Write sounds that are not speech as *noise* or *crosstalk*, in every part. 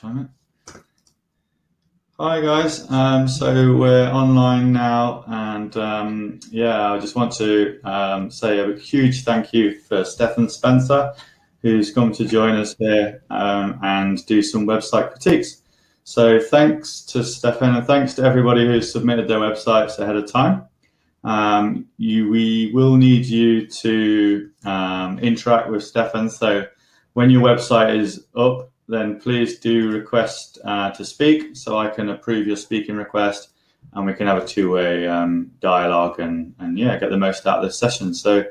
Time it. Hi guys, um, so we're online now, and um, yeah, I just want to um, say a huge thank you for Stephan Spencer, who's come to join us here um, and do some website critiques. So thanks to Stephan and thanks to everybody who's submitted their websites ahead of time. Um, you, we will need you to um, interact with Stephan. So when your website is up, then please do request uh, to speak so I can approve your speaking request and we can have a two-way um, dialogue and, and yeah, get the most out of this session. So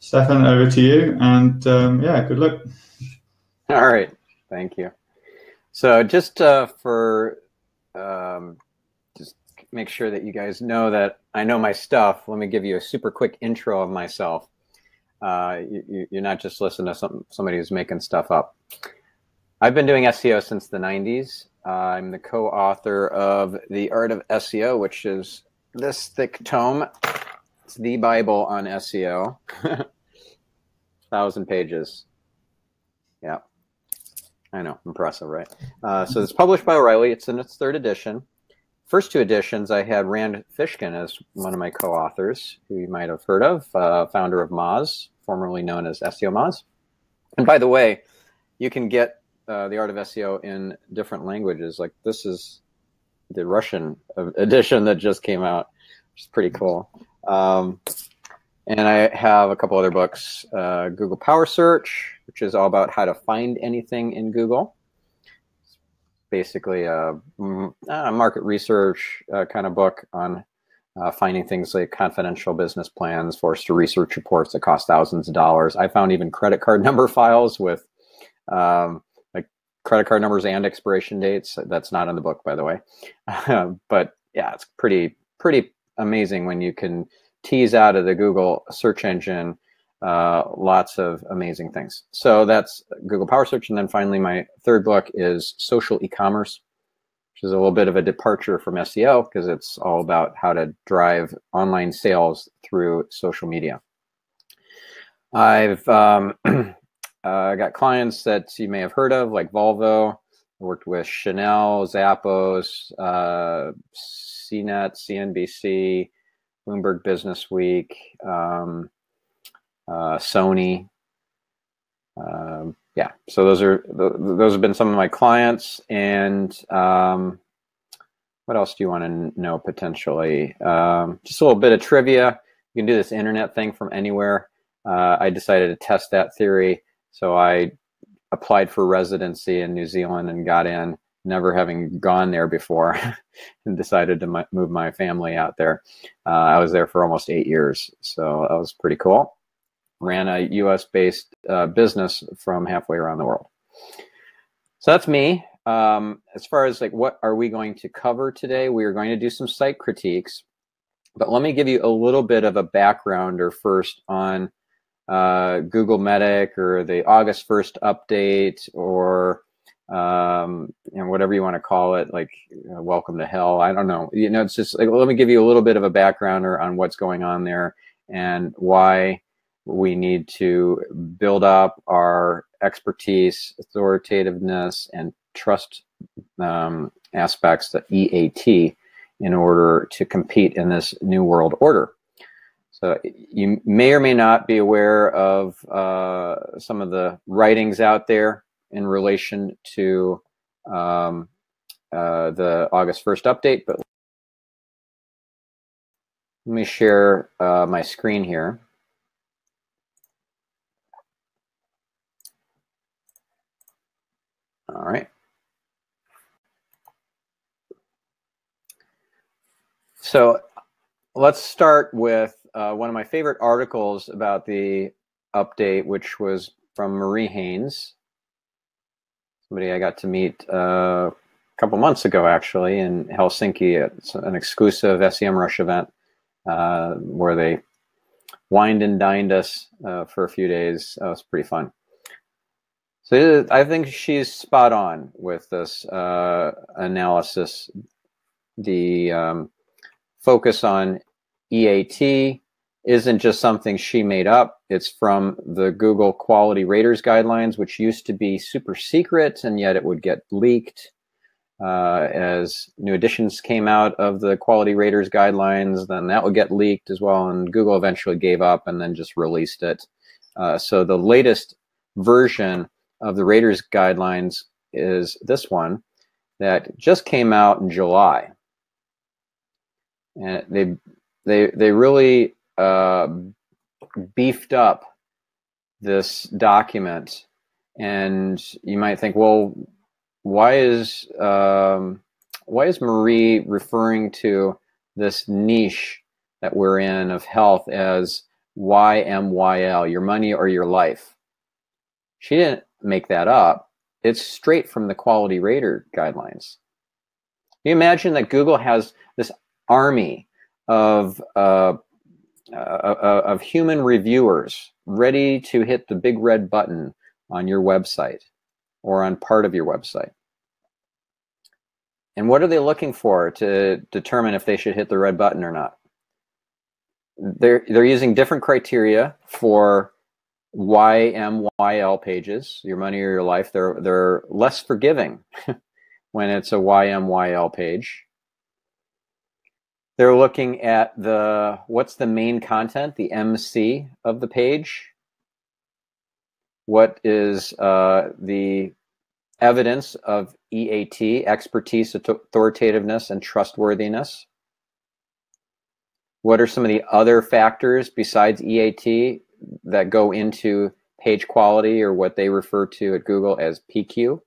Stephan, over to you and um, yeah, good luck. All right, thank you. So just uh, for um, just make sure that you guys know that I know my stuff. Let me give you a super quick intro of myself. Uh, you, are not just listening to some, somebody who's making stuff up. I've been doing SEO since the 90s. Uh, I'm the co author of The Art of SEO, which is this thick tome. It's the Bible on SEO. *laughs* Thousand pages. Yeah. I know. Impressive, right? Uh, so it's published by O'Reilly. It's in its third edition. First two editions, I had Rand Fishkin as one of my co authors, who you might have heard of, uh, founder of Moz, formerly known as SEO Moz. And by the way, you can get uh, the art of SEO in different languages. Like this is the Russian edition that just came out, which is pretty cool. Um, and I have a couple other books, uh, Google Power Search, which is all about how to find anything in Google. It's basically a, a, market research uh, kind of book on uh, finding things like confidential business plans, Forrester research reports that cost thousands of dollars. I found even credit card *laughs* number files with um, credit card numbers and expiration dates. That's not in the book, by the way. but yeah, it's pretty pretty amazing when you can tease out of the Google search engine uh, lots of amazing things. So that's Google Power Search, and then finally, my third book is Social E-commerce, which is a little bit of a departure from SEO because it's all about how to drive online sales through social media. I've um, *clears throat* Uh, I got clients that you may have heard of, like Volvo. I worked with Chanel, Zappos, uh, CNET, CNBC, Bloomberg Business Week, um, uh, Sony. Um, yeah, so those are those have been some of my clients. And um, what else do you want to know potentially? Um, just a little bit of trivia. You can do this internet thing from anywhere. Uh, I decided to test that theory so I applied for residency in New Zealand and got in, never having gone there before, *laughs* and decided to move my family out there. Uh, I was there for almost eight years, so that was pretty cool. Ran a U.S. based uh, business from halfway around the world. So that's me. Um, as far as like what are we going to cover today, we are going to do some site critiques. But let me give you a little bit of a backgrounder first on uh, Google Medic or the August 1st update or um, you know, whatever you want to call it, like welcome to hell. I don't know. You know, it's just like, let me give you a little bit of a backgrounder on what's going on there and why we need to build up our expertise, authoritativeness, and trust um, aspects, the EAT, in order to compete in this new world order. So you may or may not be aware of uh, some of the writings out there in relation to um, uh, the August 1st update, but let me share uh, my screen here. All right. So let's start with uh, one of my favorite articles about the update, which was from Marie Haynes, somebody I got to meet uh, a couple months ago, actually, in Helsinki. at an exclusive SEMrush event uh, where they wined and dined us uh, for a few days. That was pretty fun. So I think she's spot on with this uh, analysis. The um, focus on EAT isn't just something she made up. It's from the Google Quality Raters Guidelines, which used to be super secret, and yet it would get leaked uh, as new editions came out of the Quality Raters Guidelines. Then that would get leaked as well, and Google eventually gave up and then just released it. Uh, so the latest version of the Raters Guidelines is this one that just came out in July. And they they they really uh, beefed up this document, and you might think, well, why is um, why is Marie referring to this niche that we're in of health as YMYL, your money or your life? She didn't make that up. It's straight from the quality rater guidelines. You imagine that Google has this army of uh, uh, uh, of human reviewers ready to hit the big red button on your website or on part of your website. And what are they looking for to determine if they should hit the red button or not? They're, they're using different criteria for YMYL pages, your money or your life. They're, they're less forgiving *laughs* when it's a YMYL page. They're looking at the, what's the main content, the MC of the page? What is uh, the evidence of EAT, expertise, authoritativeness, and trustworthiness? What are some of the other factors besides EAT that go into page quality or what they refer to at Google as PQ?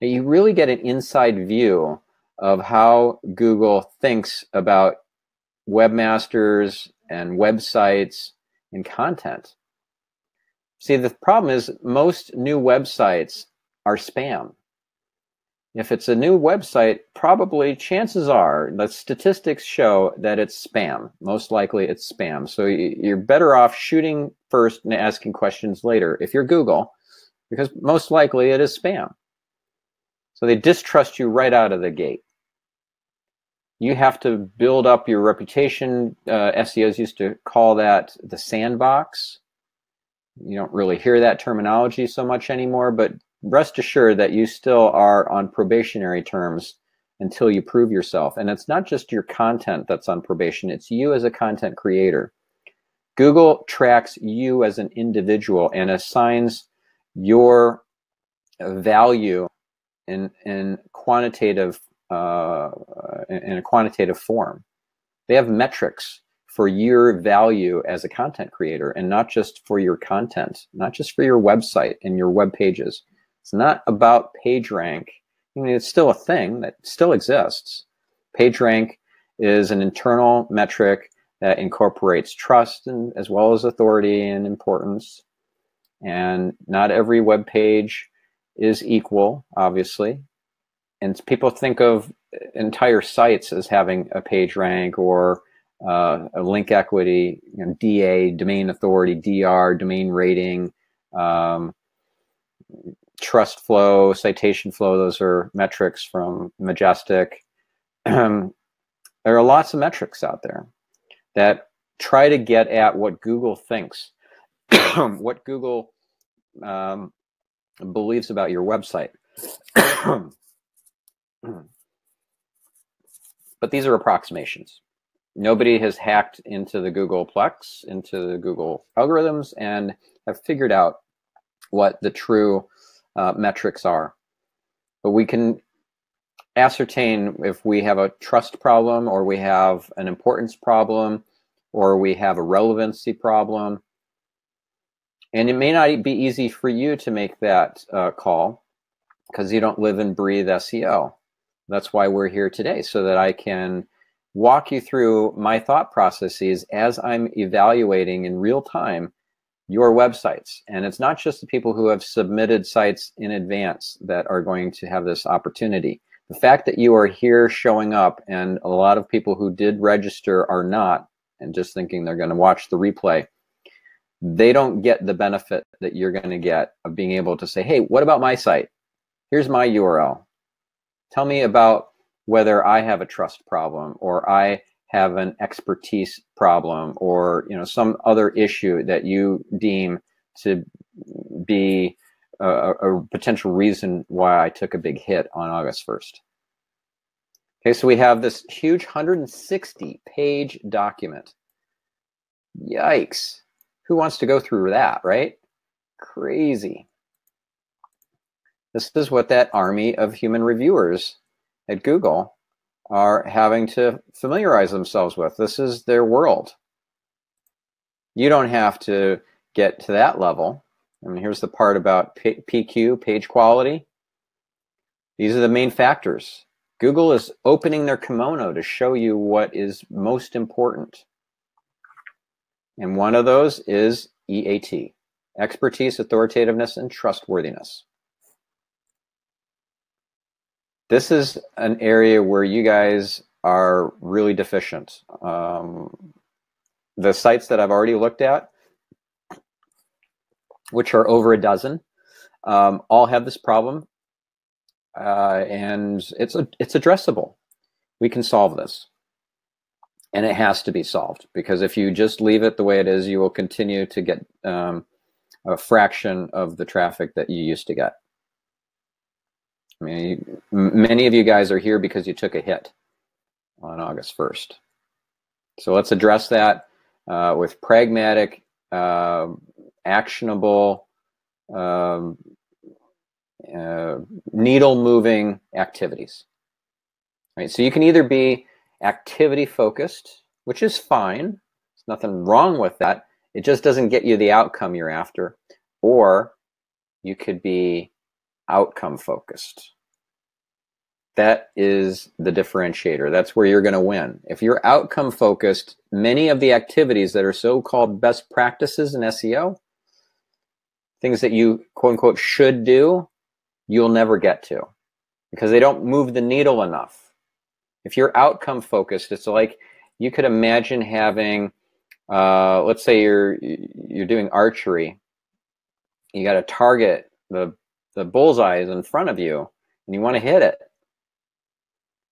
You really get an inside view of how Google thinks about webmasters and websites and content. See, the problem is most new websites are spam. If it's a new website, probably chances are the statistics show that it's spam. Most likely it's spam. So you're better off shooting first and asking questions later if you're Google, because most likely it is spam. So they distrust you right out of the gate you have to build up your reputation. Uh, SEOs used to call that the sandbox. You don't really hear that terminology so much anymore, but rest assured that you still are on probationary terms until you prove yourself. And it's not just your content that's on probation, it's you as a content creator. Google tracks you as an individual and assigns your value in, in quantitative uh, in a quantitative form. They have metrics for your value as a content creator and not just for your content, not just for your website and your web pages. It's not about PageRank. I mean, it's still a thing that still exists. PageRank is an internal metric that incorporates trust and as well as authority and importance. And not every web page is equal, obviously and people think of entire sites as having a page rank or uh, a link equity, you know, DA, domain authority, DR, domain rating, um, trust flow, citation flow. Those are metrics from Majestic. *clears throat* there are lots of metrics out there that try to get at what Google thinks, *clears throat* what Google um, believes about your website. *clears throat* *clears throat* but these are approximations. Nobody has hacked into the Googleplex, into the Google algorithms, and have figured out what the true uh, metrics are. But we can ascertain if we have a trust problem or we have an importance problem or we have a relevancy problem. And it may not be easy for you to make that uh, call because you don't live and breathe SEO. That's why we're here today, so that I can walk you through my thought processes as I'm evaluating in real time your websites. And it's not just the people who have submitted sites in advance that are going to have this opportunity. The fact that you are here showing up and a lot of people who did register are not, and just thinking they're going to watch the replay, they don't get the benefit that you're going to get of being able to say, hey, what about my site? Here's my URL. Tell me about whether I have a trust problem or I have an expertise problem or you know some other issue that you deem to be a, a potential reason why I took a big hit on August 1st. Okay, so we have this huge 160 page document. Yikes. Who wants to go through that, right? Crazy. This is what that army of human reviewers at Google are having to familiarize themselves with. This is their world. You don't have to get to that level. I mean, here's the part about P PQ, page quality. These are the main factors. Google is opening their kimono to show you what is most important. And one of those is EAT, expertise, authoritativeness, and trustworthiness. This is an area where you guys are really deficient. Um, the sites that I've already looked at, which are over a dozen, um, all have this problem, uh, and it's a, it's addressable. We can solve this, and it has to be solved because if you just leave it the way it is, you will continue to get um, a fraction of the traffic that you used to get. I mean, many of you guys are here because you took a hit on August 1st. So let's address that uh, with pragmatic, uh, actionable, um, uh, needle moving activities. Right? So you can either be activity focused, which is fine. There's nothing wrong with that. It just doesn't get you the outcome you're after. Or you could be outcome focused. That is the differentiator. That's where you're going to win. If you're outcome focused, many of the activities that are so called best practices in SEO, things that you quote unquote should do, you'll never get to because they don't move the needle enough. If you're outcome focused, it's like you could imagine having, uh, let's say you're you're doing archery, you got a target the the bullseye is in front of you and you want to hit it.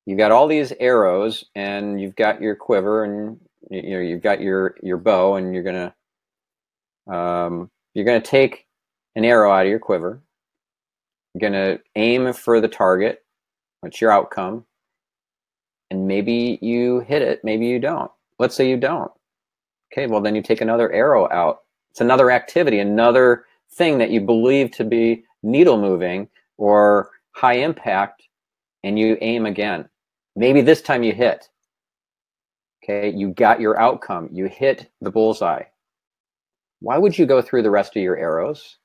You've got all these arrows and you've got your quiver and you know you've got your your bow and you're gonna um, you're gonna take an arrow out of your quiver. You're gonna aim for the target what's your outcome? And maybe you hit it maybe you don't. Let's say you don't. Okay well then you take another arrow out. It's another activity another thing that you believe to be needle moving or high impact and you aim again. Maybe this time you hit. Okay you got your outcome. You hit the bullseye. Why would you go through the rest of your arrows?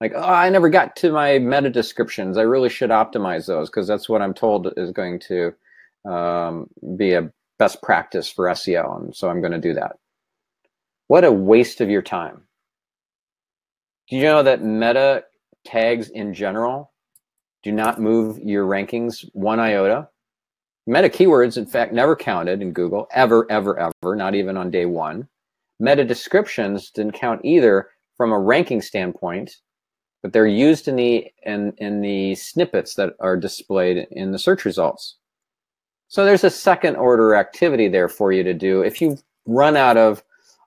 Like oh i never got to my meta descriptions. I really should optimize those because that's what i'm told is going to um, be a best practice for seo and so i'm going to do that. What a waste of your time. Do you know that meta tags in general do not move your rankings one iota? Meta keywords, in fact, never counted in Google, ever, ever, ever, not even on day one. Meta descriptions didn't count either from a ranking standpoint, but they're used in the in, in the snippets that are displayed in the search results. So there's a second order activity there for you to do if you run out of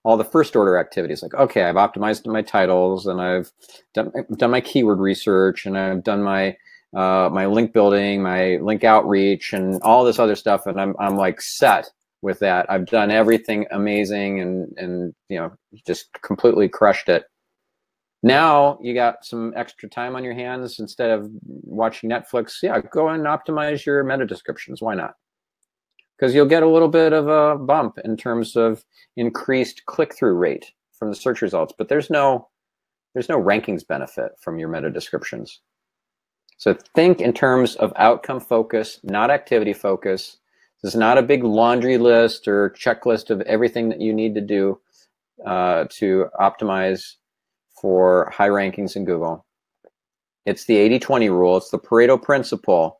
all the first order activities like okay i've optimized my titles and i've done, done my keyword research and i've done my uh, my link building my link outreach and all this other stuff. And i'm, I'm like set with that. I've done everything amazing and and you know just completely crushed it. Now you got some extra time on your hands instead of watching netflix. Yeah go and optimize your meta descriptions. Why not because you'll get a little bit of a bump in terms of increased click-through rate from the search results, but there's no there's no rankings benefit from your meta descriptions. So think in terms of outcome focus, not activity focus. This is not a big laundry list or checklist of everything that you need to do uh, to optimize for high rankings in Google. It's the 80-20 rule. It's the Pareto principle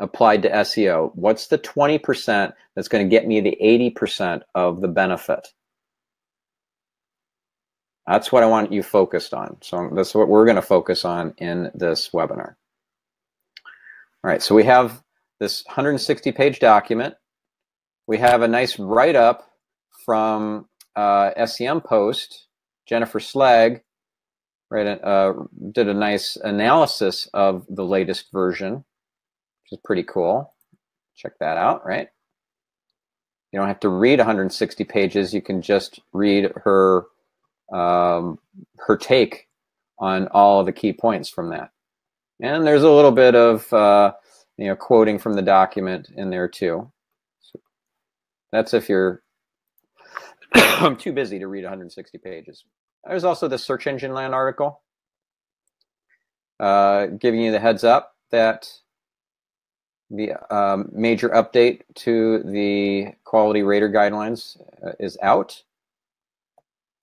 applied to SEO? What's the 20% that's going to get me the 80% of the benefit? That's what I want you focused on. So that's what we're going to focus on in this webinar. All right, so we have this 160 page document we have a nice write up from uh, SEM Post. Jennifer Slegg right, uh, did a nice analysis of the latest version, which is pretty cool. Check that out, right? You don't have to read 160 pages. You can just read her um, her take on all the key points from that. And there's a little bit of uh, you know quoting from the document in there too. So that's if you're *coughs* too busy to read 160 pages. There's also the search engine land article uh, giving you the heads up that the um, major update to the quality rater guidelines uh, is out.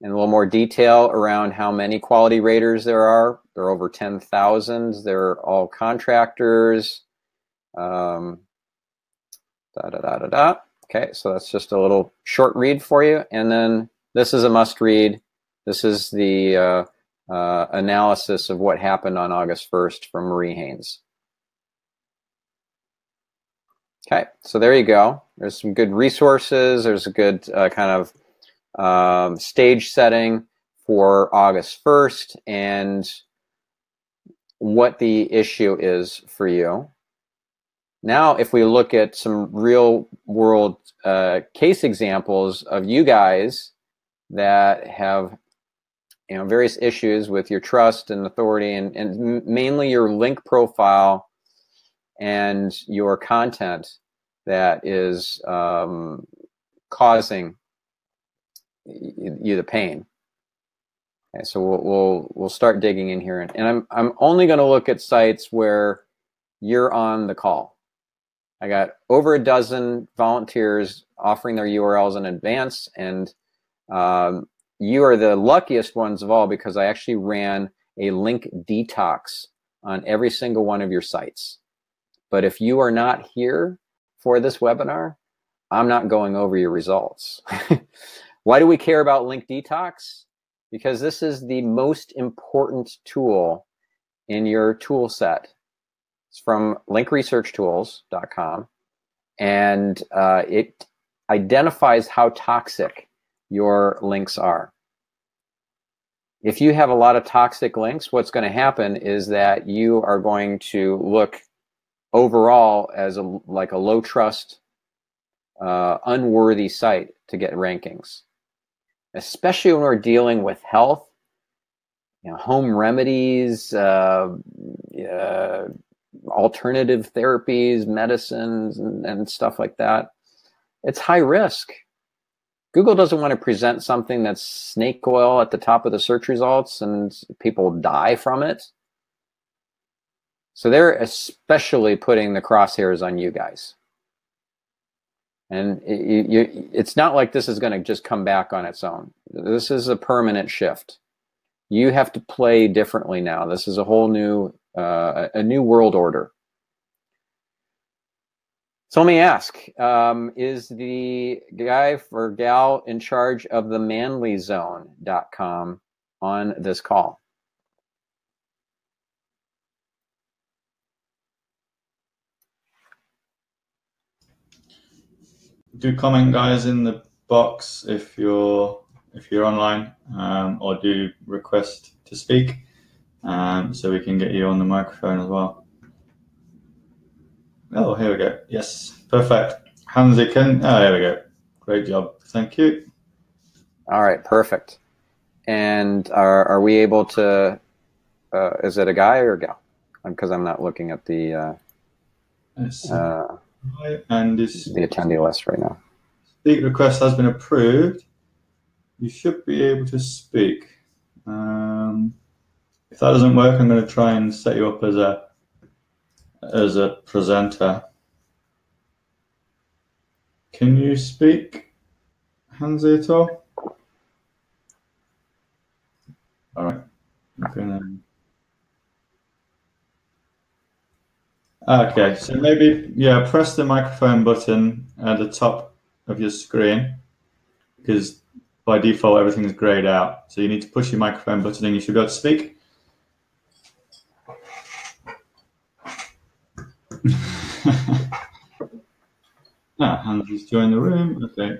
And a little more detail around how many quality raters there are. There are over 10,000. They're all contractors. Um, da, da, da, da, da. Okay, so that's just a little short read for you. And then this is a must read. This is the uh, uh, analysis of what happened on August 1st from Marie Haynes. Okay, so there you go. There's some good resources. There's a good uh, kind of um, stage setting for August 1st and what the issue is for you. Now, if we look at some real world uh, case examples of you guys that have you know various issues with your trust and authority and, and mainly your link profile and your content that is um, causing you the pain. Okay, so we'll, we'll we'll start digging in here, and, and I'm I'm only going to look at sites where you're on the call. I got over a dozen volunteers offering their URLs in advance, and um, you are the luckiest ones of all because I actually ran a link detox on every single one of your sites. But if you are not here for this webinar, I'm not going over your results. *laughs* Why do we care about link detox? Because this is the most important tool in your tool set. It's from linkresearchtools.com and uh, it identifies how toxic your links are. If you have a lot of toxic links, what's going to happen is that you are going to look overall as a like a low trust, uh, unworthy site to get rankings, especially when we're dealing with health, you know, home remedies, uh, uh, alternative therapies, medicines, and, and stuff like that. It's high risk. Google doesn't want to present something that's snake oil at the top of the search results and people die from it. So they're especially putting the crosshairs on you guys. And you, it's not like this is going to just come back on its own. This is a permanent shift. You have to play differently now. This is a whole new, uh, a new world order. So let me ask, um, is the guy or gal in charge of the manlyzone.com on this call? Do comment, guys, in the box if you're if you're online, um, or do request to speak, um, so we can get you on the microphone as well. Oh, here we go. Yes, perfect. Hansi can. Oh, here we go. Great job. Thank you. All right, perfect. And are are we able to? Uh, is it a guy or a gal? Because I'm not looking at the. Uh, uh, and this the attendee list right now. Speak request has been approved. You should be able to speak. Um, if that doesn't work, I'm going to try and set you up as a as a presenter. Can you speak, Hansi, at all? All right. Gonna... Okay, so maybe, yeah, press the microphone button at the top of your screen because by default everything is grayed out. So you need to push your microphone button and you should be able to speak. *laughs* ah, has joined the room. Okay.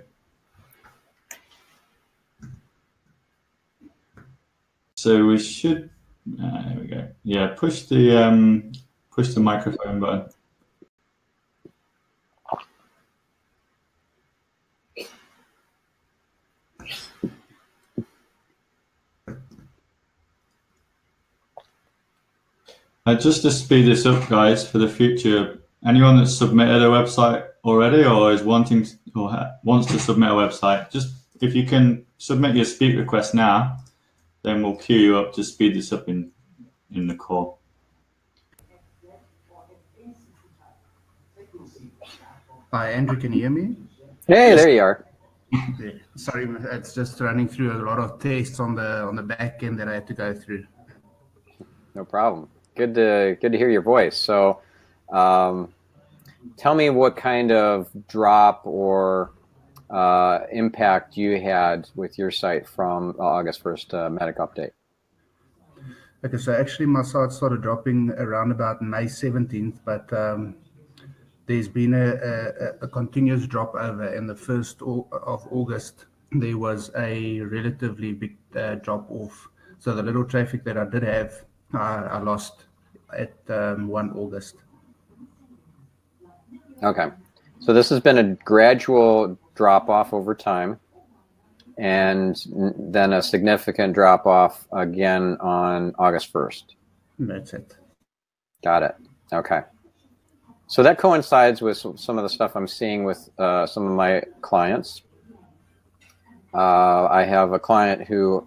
So we should. Uh, there we go. Yeah, push the um, push the microphone button. Uh, just to speed this up, guys, for the future, anyone that's submitted a website already or is wanting to, or wants to submit a website, just if you can submit your speak request now, then we'll queue you up to speed this up in in the call. Hi, Andrew, can you hear me? Hey, there you are. *laughs* Sorry, it's just running through a lot of tests on the on the back end that I had to go through. No problem. Good to good to hear your voice. So, um, tell me what kind of drop or uh, impact you had with your site from August first uh, Medic update. Okay, so actually my site started dropping around about May 17th, but um, there's been a, a, a, continuous drop over in the first of August. There was a relatively big uh, drop off. So the little traffic that I did have, I lost at um, 1 August. Okay. So this has been a gradual drop off over time and then a significant drop off again on August 1st. That's it. Got it. Okay. So that coincides with some of the stuff I'm seeing with uh, some of my clients. Uh, I have a client who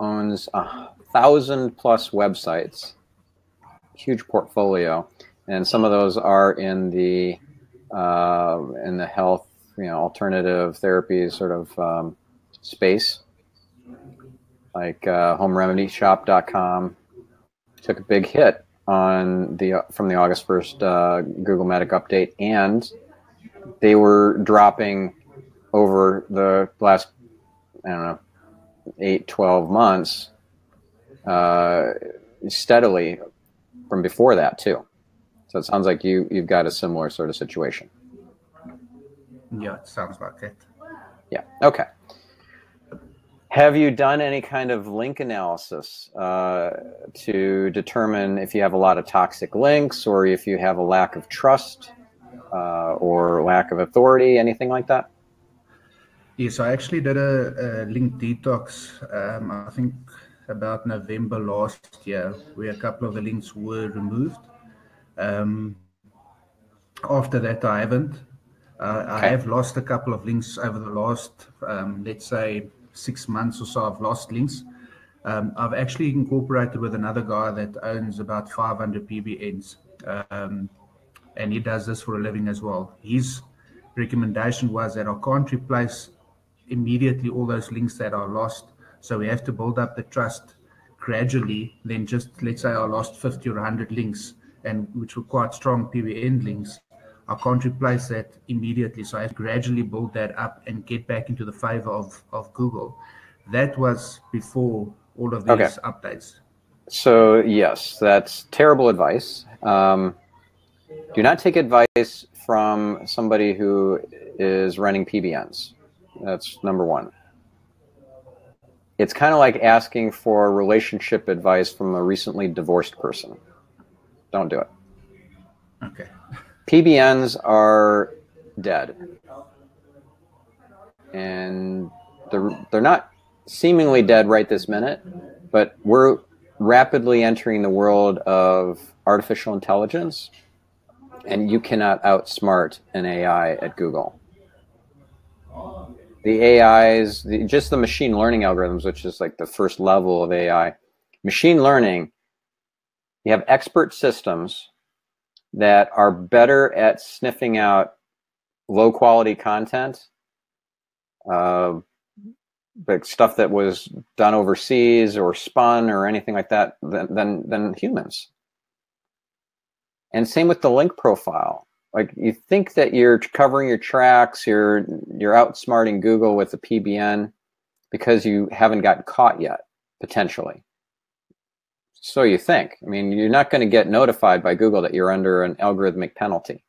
owns a thousand plus websites huge portfolio, and some of those are in the uh, in the health, you know, alternative therapies sort of um, space, like uh, HomeRemedyShop.com took a big hit on the from the August first uh, Google Medic update, and they were dropping over the last I don't know eight, 12 months uh, steadily from before that too. So it sounds like you you've got a similar sort of situation. Yeah, it sounds like it. Yeah. Okay. Have you done any kind of link analysis uh, to determine if you have a lot of toxic links or if you have a lack of trust uh, or lack of authority, anything like that? Yes, I actually did a, a link detox. Um, I think about November last year, where a couple of the links were removed. Um, after that, I haven't. Uh, okay. I have lost a couple of links over the last, um, let's say, six months or so. I've lost links. Um, I've actually incorporated with another guy that owns about 500 PBNs, um, and he does this for a living as well. His recommendation was that I can't replace immediately all those links that are lost so we have to build up the trust gradually. Then just let's say I lost 50 or 100 links, and which were quite strong PBN links. I can't replace that immediately. So I gradually build that up and get back into the favor of, of Google. That was before all of these okay. updates. So, yes, that's terrible advice. Um, do not take advice from somebody who is running PBNs. That's number one it's kind of like asking for relationship advice from a recently divorced person. Don't do it. Okay. *laughs* PBNs are dead. And they're, they're not seemingly dead right this minute, but we're rapidly entering the world of artificial intelligence, and you cannot outsmart an AI at Google the AIs, the, just the machine learning algorithms, which is like the first level of AI. Machine learning, you have expert systems that are better at sniffing out low quality content, uh, like stuff that was done overseas or spun or anything like that than, than, than humans. And same with the link profile like you think that you're covering your tracks, you're you're outsmarting Google with the PBN because you haven't gotten caught yet, potentially. So you think. I mean, you're not going to get notified by Google that you're under an algorithmic penalty.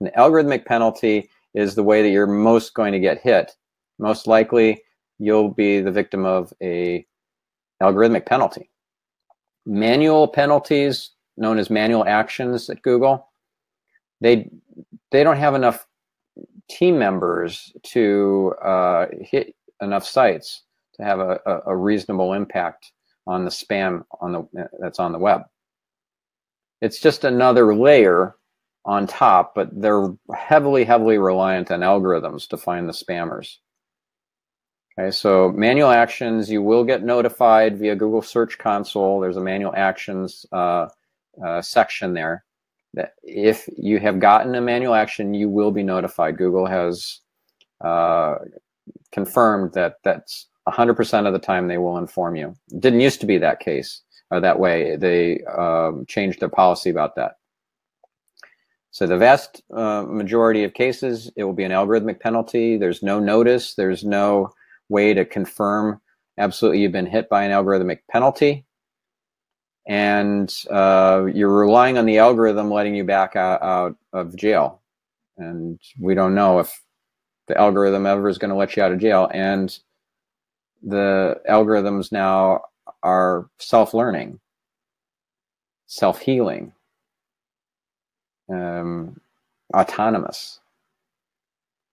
An algorithmic penalty is the way that you're most going to get hit. Most likely, you'll be the victim of a algorithmic penalty. Manual penalties, known as manual actions at Google, they they don't have enough team members to uh, hit enough sites to have a, a, reasonable impact on the spam on the that's on the web. It's just another layer on top, but they're heavily, heavily reliant on algorithms to find the spammers. Okay, so manual actions, you will get notified via Google Search Console. There's a manual actions uh, uh, section there. That if you have gotten a manual action, you will be notified. Google has uh, confirmed that that's 100% of the time they will inform you. It didn't used to be that case or that way. They um, changed their policy about that. So the vast uh, majority of cases, it will be an algorithmic penalty. There's no notice. There's no way to confirm absolutely you've been hit by an algorithmic penalty. And uh, you're relying on the algorithm letting you back out, out of jail. And we don't know if the algorithm ever is going to let you out of jail. And the algorithms now are self-learning, self-healing, um, autonomous.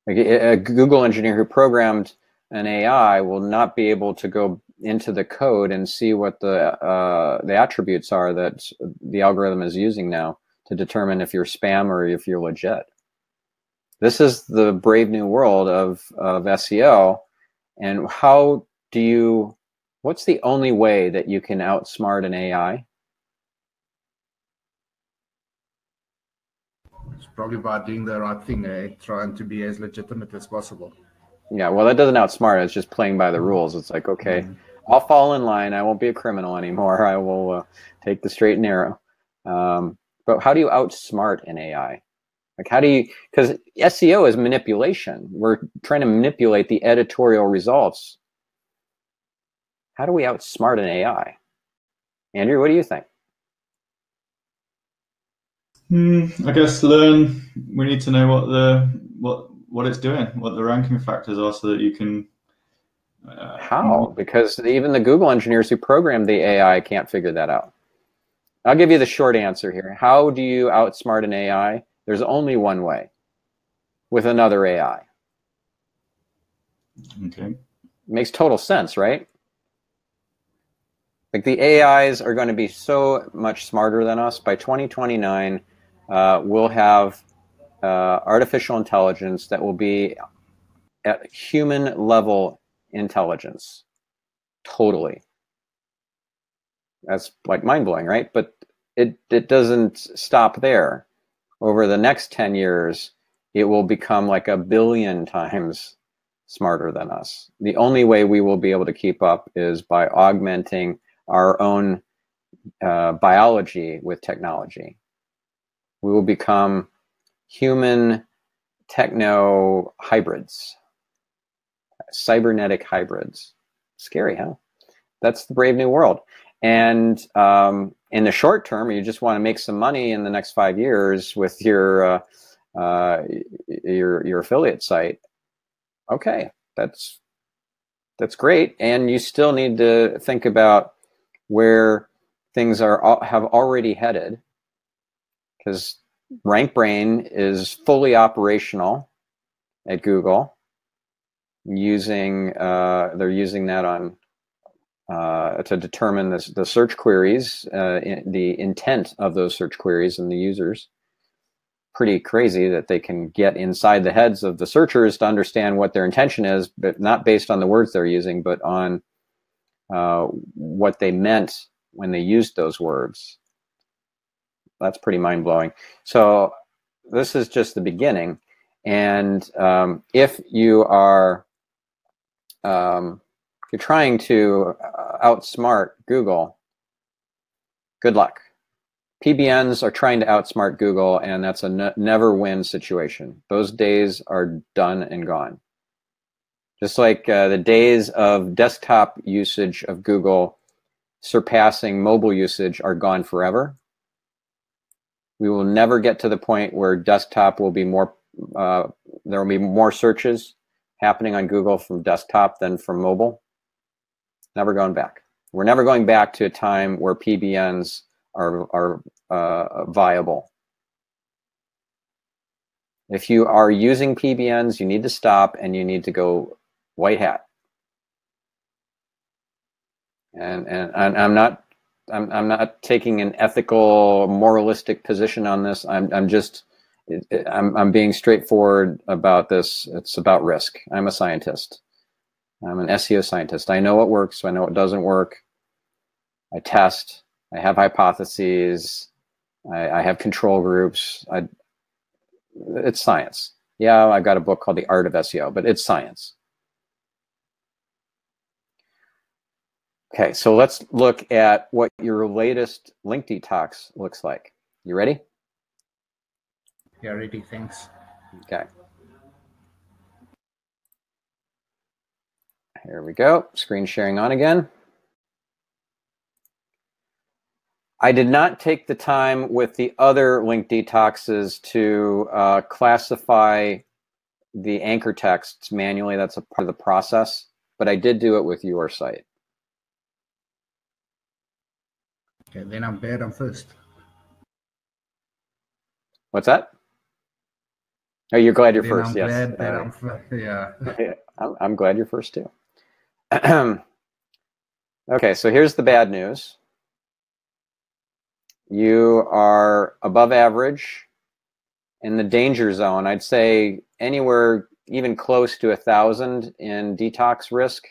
Like a, Google engineer who programmed an AI will not be able to go into the code and see what the uh, the attributes are that the algorithm is using now to determine if you're spam or if you're legit. This is the brave new world of, of SEO. And how do you, what's the only way that you can outsmart an AI? It's probably by doing the right thing, eh? trying to be as legitimate as possible. Yeah, well, that doesn't outsmart. It's just playing by the rules. It's like, okay, mm-hmm. I'll fall in line. I won't be a criminal anymore. *laughs* I will uh, take the straight and narrow. Um, but how do you outsmart an AI? Like, how do you, because SEO is manipulation. We're trying to manipulate the editorial results. How do we outsmart an AI? Andrew, what do you think? Mm, I guess learn. We need to know what the what what it's doing, what the ranking factors are, so that you can. Uh, How? Because even the Google engineers who programmed the AI can't figure that out. I'll give you the short answer here. How do you outsmart an AI? There's only one way with another AI. Okay. Makes total sense, right? Like the AIs are going to be so much smarter than us. By 2029, uh, we'll have uh, artificial intelligence that will be at human level intelligence. Totally. That's like mind blowing, right? But it, it doesn't stop there over the next 10 years, it will become like a billion times smarter than us. The only way we will be able to keep up is by augmenting our own uh, biology with technology. We will become human techno hybrids, cybernetic hybrids. Scary, huh? That's the brave new world. And um, in the short term, you just want to make some money in the next five years with your uh, uh, your your affiliate site. Okay, that's that's great, and you still need to think about where things are have already headed, because RankBrain is fully operational at Google. Using uh, they're using that on uh, to determine this, the search queries, uh, in, the intent of those search queries and the users. Pretty crazy that they can get inside the heads of the searchers to understand what their intention is, but not based on the words they're using, but on uh, what they meant when they used those words. That's pretty mind blowing. So this is just the beginning. And um, if you are um, you're trying to uh, outsmart Google, good luck. PBNs are trying to outsmart Google, and that's a ne never win situation. Those days are done and gone. Just like uh, the days of desktop usage of Google surpassing mobile usage are gone forever. We will never get to the point where desktop will be more uh, there will be more searches happening on Google from desktop than from mobile. Never going back. We're never going back to a time where PBNs are, are uh, viable. If you are using PBNs, you need to stop and you need to go white hat. And, and, I'm not I'm, I'm not taking an ethical moralistic position on this. I'm, I'm just I'm, I'm being straightforward about this. It's about risk. I'm a scientist. I'm an SEO scientist. I know what works. I know what doesn't work. I test. I have hypotheses. I, I have control groups. I, it's science. Yeah, I've got a book called The Art of SEO, but it's science. Okay, so let's look at what your latest link detox looks like. You ready? Yeah, ready. Thanks. Okay. Here we go. Screen sharing on again. I did not take the time with the other link detoxes to uh, classify the anchor texts manually. That's a part of the process, but I did do it with your site. Okay, then I'm bad. I'm first. What's that? Oh, you're glad you're then first. I'm yes. glad that Uh, I'm fir- yeah. *laughs* I'm, I'm glad you're first too. *clears throat* okay, so here's the bad news. You are above average in the danger zone. I'd say anywhere even close to a thousand in detox risk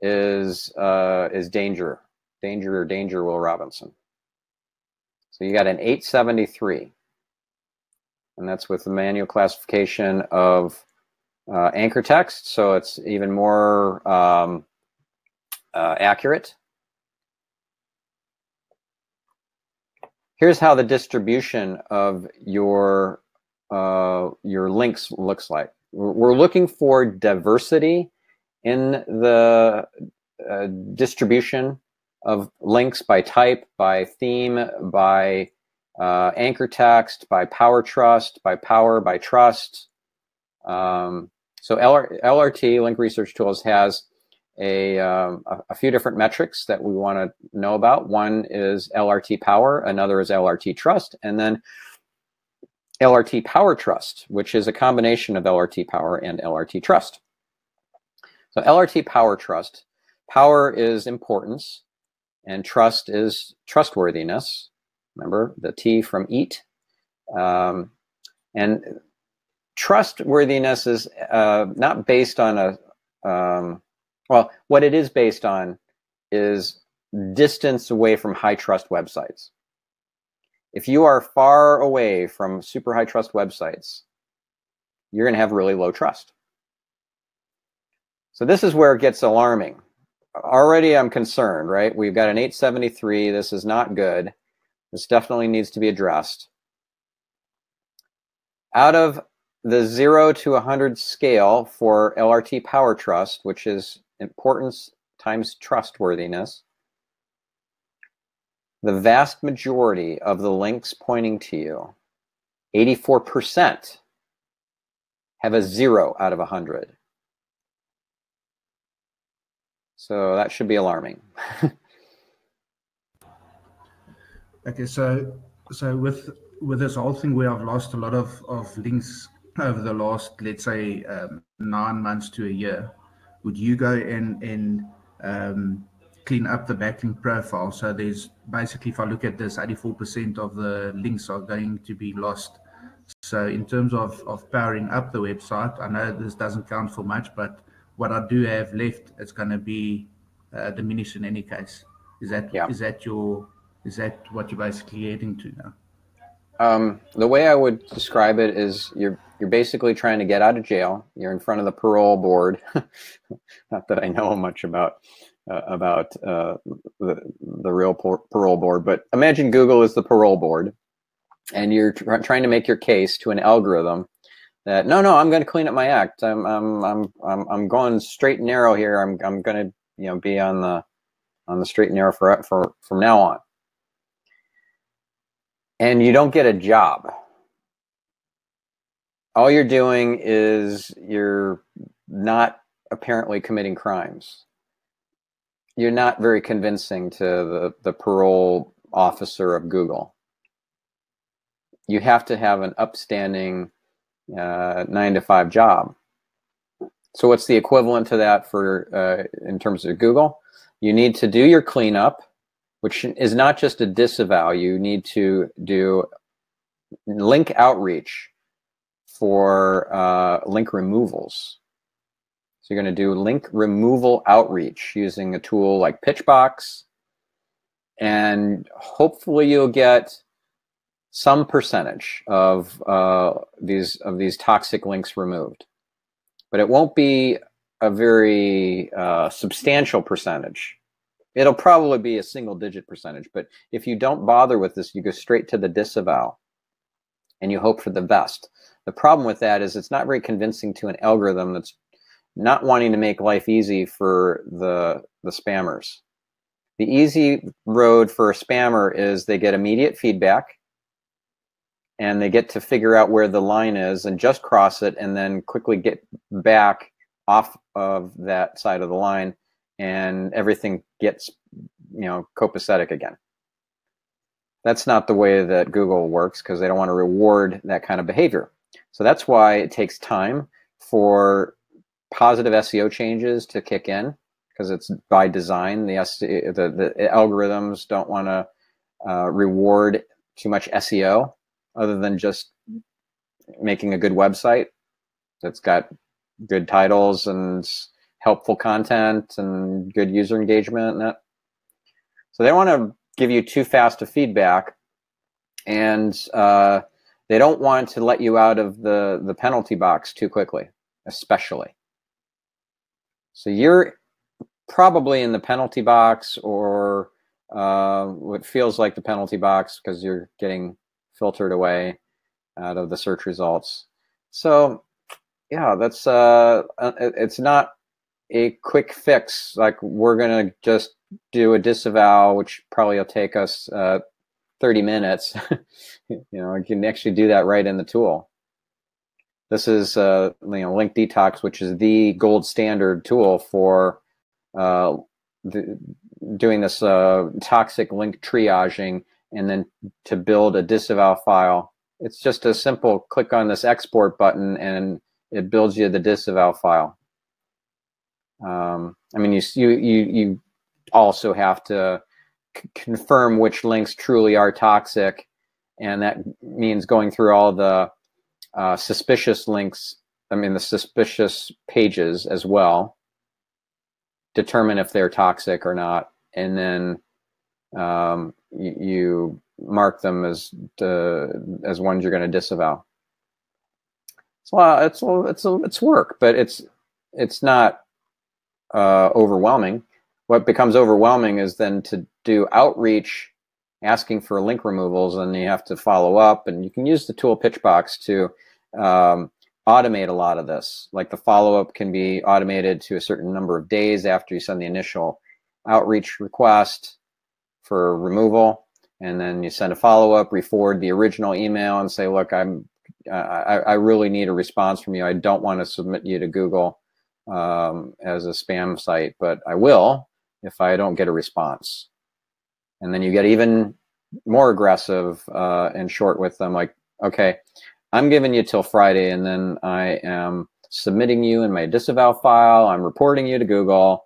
is uh, is danger, danger or danger. Will Robinson. So you got an 873, and that's with the manual classification of uh, anchor text, so it's even more um, uh, accurate. Here's how the distribution of your uh, your links looks like. We're looking for diversity in the uh, distribution of links by type, by theme, by uh, anchor text, by power trust, by power, by trust. Um, so LR, LRT, Link Research Tools, has a, um, a, a few different metrics that we want to know about. One is LRT power, another is LRT trust, and then LRT power trust, which is a combination of LRT power and LRT trust. So LRT power trust, power is importance, and trust is trustworthiness. Remember the T from E-A-T. Um, and trustworthiness is uh, not based on a um, well what it is based on is distance away from high trust websites if you are far away from super high trust websites you're going to have really low trust so this is where it gets alarming already i'm concerned right? We've got an 873 this is not good. This definitely needs to be addressed. Out of the 0 to 100 scale for LRT Power Trust, which is importance times trustworthiness, the vast majority of the links pointing to you, 84%, have a 0 out of 100. So that should be alarming. *laughs* Okay, so so with with this whole thing where I've lost a lot of of links over the last, let's say, um, nine months to a year, would you go and and um, clean up the backlink profile? So there's basically, if I look at this, 84% of the links are going to be lost. So in terms of of powering up the website, I know this doesn't count for much, but what I do have left, it's going to be uh, diminished in any case. Is that Yeah. is that your is that what you're basically heading to now? Um, the way I would describe it is you're you're basically trying to get out of jail. You're in front of the parole board. *laughs* Not that I know much about uh, about uh, the the real par- parole board, but imagine Google is the parole board, and you're tr- trying to make your case to an algorithm that no, no, I'm going to clean up my act. I'm I'm I'm I'm, I'm going straight and narrow here. I'm I'm going to you know be on the on the straight and narrow for for from now on and you don't get a job. all you're doing is you're not apparently committing crimes. You're not very convincing to the, the parole officer of Google. You have to have an upstanding uh, nine to five job. So what's the equivalent to that for uh, in terms of Google? You need to do your cleanup, which is not just a disavow. You need to do link outreach for uh, link removals. So you're going to do link removal outreach using a tool like Pitchbox, and hopefully you'll get some percentage of uh, these of these toxic links removed, but it won't be a very uh, substantial percentage. It'll probably be a single digit percentage, but if you don't bother with this, you go straight to the disavow and you hope for the best. The problem with that is it's not very convincing to an algorithm that's not wanting to make life easy for the, the spammers. The easy road for a spammer is they get immediate feedback and they get to figure out where the line is and just cross it and then quickly get back off of that side of the line and everything gets you know copacetic again. That's not the way that google works because they don't want to reward that kind of behavior. So that's why it takes time for positive seo changes to kick in because it's by design. The, the, the algorithms don't want to uh, reward too much seo other than just making a good website that's got good titles and helpful content and good user engagement and that. So they want to give you too fast a feedback and uh, they don't want to let you out of the, the penalty box too quickly, especially. So you're probably in the penalty box or uh, what feels like the penalty box because you're getting filtered away out of the search results. So yeah, that's uh, uh it's not a quick fix. Like we're gonna just do a disavow, which probably will take us uh, 30 minutes. *laughs* you know, you can actually do that right in the tool. This is uh, you know Link Detox, which is the gold standard tool for uh, the, doing this uh, toxic link triaging and then to build a disavow file. It's just a simple click on this export button and it builds you the disavow file. Um, I mean, you, you, you, also have to confirm which links truly are toxic. And that means going through all the uh, suspicious links, I mean, the suspicious pages as well, determine if they're toxic or not. And then um, you, you mark them as the, as ones you're going to disavow. It's a lot, it's it's it's work, but it's it's not uh, overwhelming. What becomes overwhelming is then to do outreach, asking for link removals, and you have to follow up. And you can use the tool Pitchbox to um, automate a lot of this. Like the follow up can be automated to a certain number of days after you send the initial outreach request for removal and then you send a follow-up, re-forward the original email and say, look, I'm, I, I really need a response from you. I don't want to submit you to Google um, as a spam site, but I will if I don't get a response. And then you get even more aggressive uh, and short with them, like, okay, I'm giving you till Friday, and then I am submitting you in my disavow file. I'm reporting you to Google.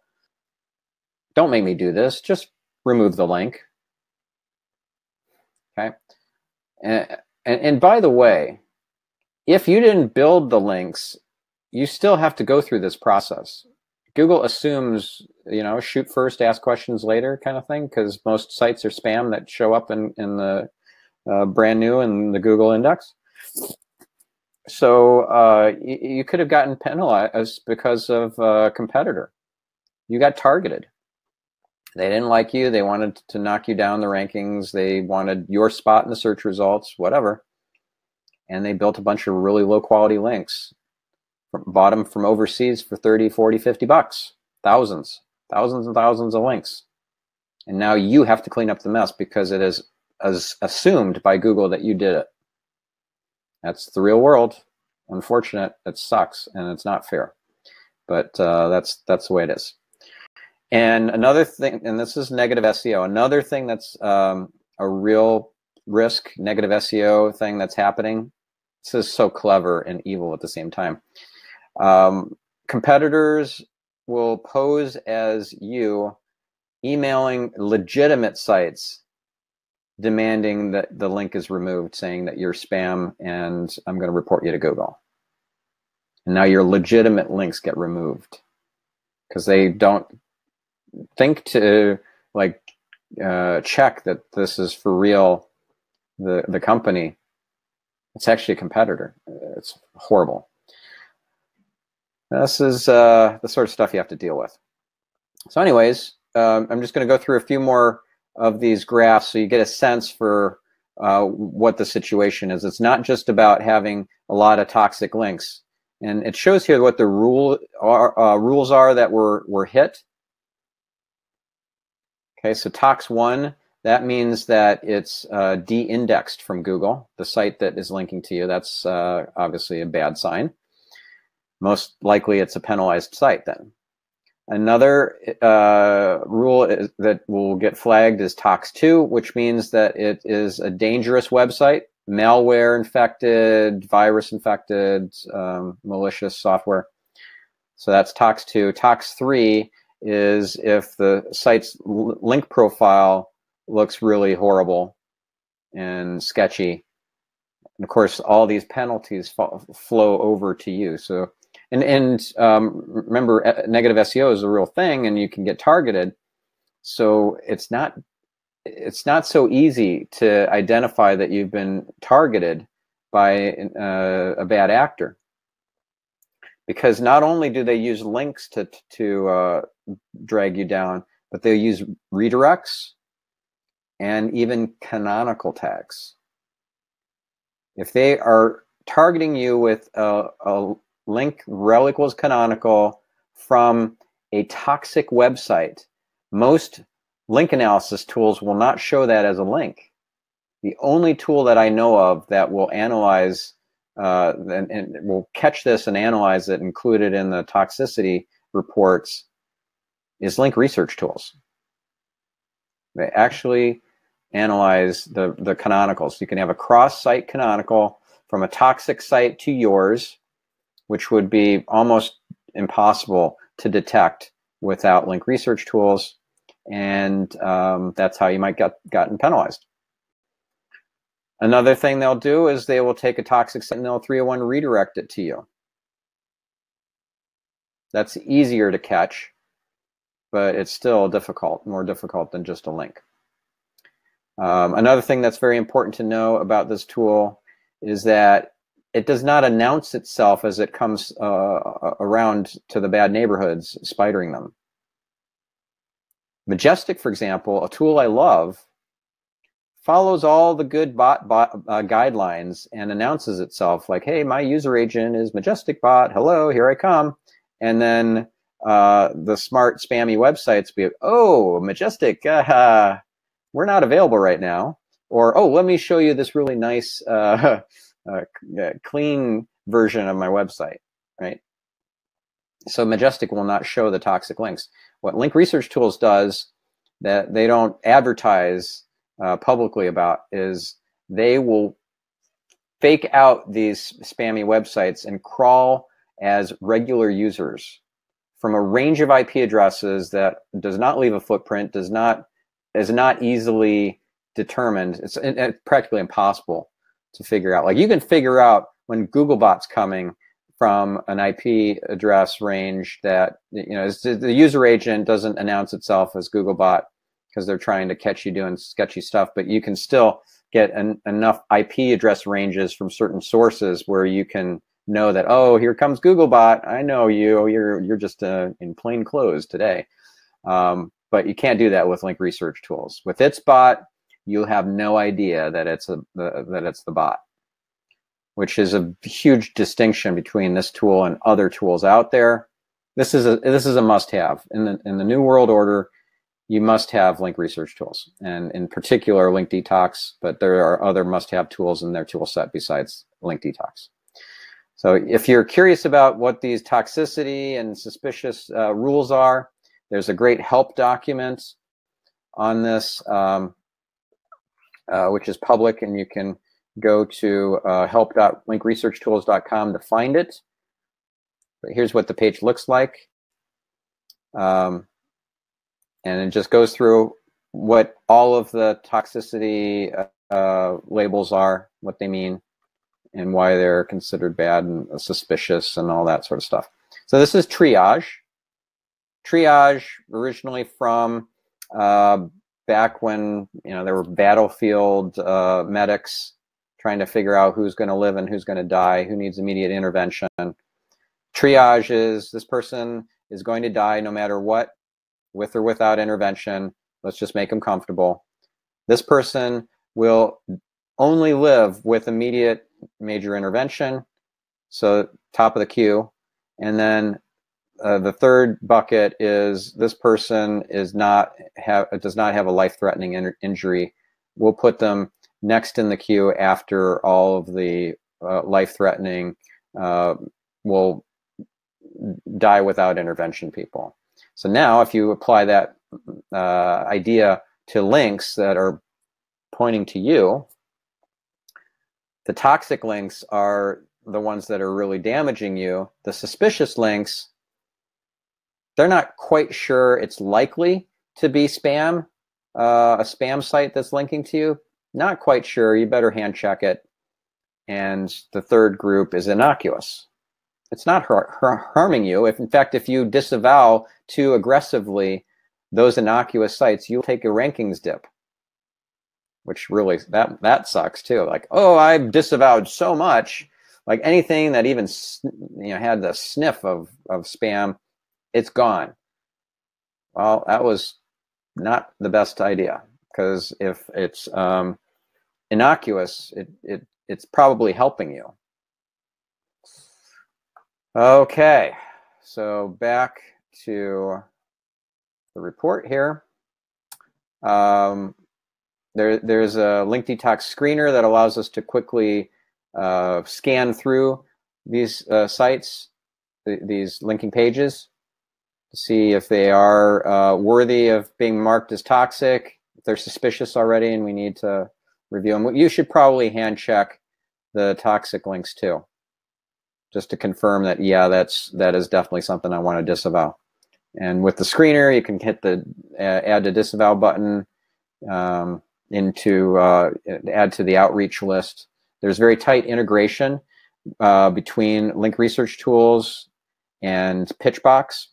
Don't make me do this. Just remove the link. Okay. And, and, and by the way, if you didn't build the links, you still have to go through this process. Google assumes, you know, shoot first, ask questions later kind of thing, because most sites are spam that show up in, in the uh, brand new in the Google index. So uh, you, you could have gotten penalized because of a competitor. You got targeted. They didn't like you. They wanted to knock you down the rankings. They wanted your spot in the search results, whatever. And they built a bunch of really low quality links. Bought them from overseas for 30, 40, 50 bucks. Thousands, thousands and thousands of links. And now you have to clean up the mess because it is as assumed by Google that you did it. That's the real world. unfortunate. It sucks, and it's not fair. But uh, that's that's the way it is. And another thing, and this is negative SEO. Another thing that's um, a real risk, negative SEO thing that's happening. This is so clever and evil at the same time. Um, competitors will pose as you emailing legitimate sites demanding that the link is removed, saying that you're spam and I'm going to report you to Google. And now your legitimate links get removed because they don't think to like uh, check that this is for real the the company it's actually a competitor. It's horrible. This is uh, the sort of stuff you have to deal with. So anyways um, i'm just going to go through a few more of these graphs so you get a sense for uh, what the situation is. It's not just about having a lot of toxic links. And it shows here what the rule are, uh, rules are that were were hit Okay, so TOX1, that means that it's uh, de-indexed from Google, the site that is linking to you. That's uh, obviously a bad sign. Most likely it's a penalized site then. Another uh, rule is, that will get flagged is TOX2, which means that it is a dangerous website, malware infected, virus infected, um, malicious software. So that's TOX2. TOX3 is if the site's link profile looks really horrible and sketchy. And of course, all these penalties flow over to you. So, and and um, remember, negative SEO is a real thing, and you can get targeted. So it's not it's not so easy to identify that you've been targeted by uh, a bad actor because not only do they use links to to uh, drag you down, but they'll use redirects and even canonical tags. If they are targeting you with a, a link rel equals canonical from a toxic website, most link analysis tools will not show that as a link. The only tool that I know of that will analyze uh, and, and will catch this and analyze it, include it in the toxicity reports, is link research tools. They actually analyze the, the canonicals. You can have a cross-site canonical from a toxic site to yours, which would be almost impossible to detect without link research tools. And um, that's how you might get gotten penalized. Another thing they'll do is they will take a toxic Sentinel 301 redirect it to you. That's easier to catch, but it's still difficult, more difficult than just a link. Um, another thing that's very important to know about this tool is that it does not announce itself as it comes uh, around to the bad neighborhoods, spidering them. Majestic, for example, a tool I love, follows all the good bot, bot uh, guidelines and announces itself like, hey, my user agent is Majestic Bot. Hello, here I come. And then uh, the smart spammy websites be, oh, Majestic, uh, *laughs* we're not available right now. Or, oh, let me show you this really nice, *laughs* uh, uh, clean version of my website, right? So Majestic will not show the toxic links. What Link Research Tools does that they don't advertise uh, publicly about is they will fake out these spammy websites and crawl as regular users from a range of IP addresses that does not leave a footprint, does not is not easily determined. It's, it's practically impossible to figure out. Like you can figure out when Googlebot's coming from an IP address range that you know the user agent doesn't announce itself as Googlebot because they're trying to catch you doing sketchy stuff, but you can still get an, enough IP address ranges from certain sources where you can know that oh here comes Googlebot. I know you. You're you're just uh, in plain clothes today. Um, but you can't do that with link research tools. With its bot you'll have no idea that it's a the, that it's the bot which is a huge distinction between this tool and other tools out there. This is a this is a must have in the in the new world order you must have link research tools and in particular link detox but there are other must have tools in their tool set besides link detox So if you're curious about what these toxicity and suspicious uh, rules are, there's a great help document on this, um, uh, which is public, and you can go to uh, help.linkresearchtools.com to find it. But here's what the page looks like. Um, and it just goes through what all of the toxicity uh, labels are, what they mean, and why they're considered bad and suspicious and all that sort of stuff. So this is triage. Triage originally from uh, back when you know there were battlefield uh, medics trying to figure out who's going to live and who's going to die, who needs immediate intervention. Triage is this person is going to die no matter what, with or without intervention. Let's just make them comfortable. This person will only live with immediate major intervention. So top of the queue. And then uh, the third bucket is this person is not have does not have a life threatening in injury. We'll put them next in the queue after all of the uh, life threatening uh, will die without intervention people. So now, if you apply that uh, idea to links that are pointing to you, the toxic links are the ones that are really damaging you. The suspicious links, they're not quite sure it's likely to be spam, uh, a spam site that's linking to you. Not quite sure. You better hand check it. And the third group is innocuous. It's not har har harming you. If in fact, if you disavow too aggressively those innocuous sites, you'll take a rankings dip which really that that sucks too. Like, oh, I've disavowed so much. Like anything that even you know had the sniff of of spam, it's gone. Well, that was not the best idea because if it's um, innocuous, it it it's probably helping you. Okay, so back to the report here. Um, there, there's a link detox screener that allows us to quickly uh, scan through these uh, sites, th these linking pages, to see if they are uh, worthy of being marked as toxic, if they're suspicious already and we need to review them. You should probably hand check the toxic links too, just to confirm that, yeah, that's that is definitely something I want to disavow. And with the screener, you can hit the add to disavow button. Um, into uh, add to the outreach list. There's very tight integration uh, between Link Research Tools and Pitchbox.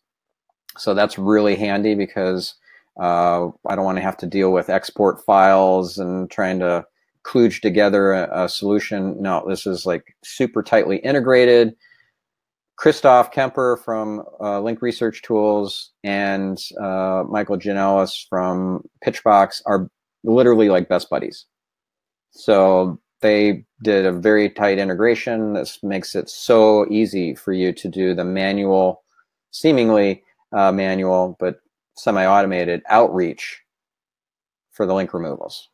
So that's really handy because uh, I don't want to have to deal with export files and trying to kludge together a, a, solution. No, this is like super tightly integrated. Christoph Cemper from uh, Link Research Tools and uh, Michael Janellis from Pitchbox are literally like best buddies. So they did a very tight integration. This makes it so easy for you to do the manual, seemingly uh, manual, but semi-automated outreach for the link removals.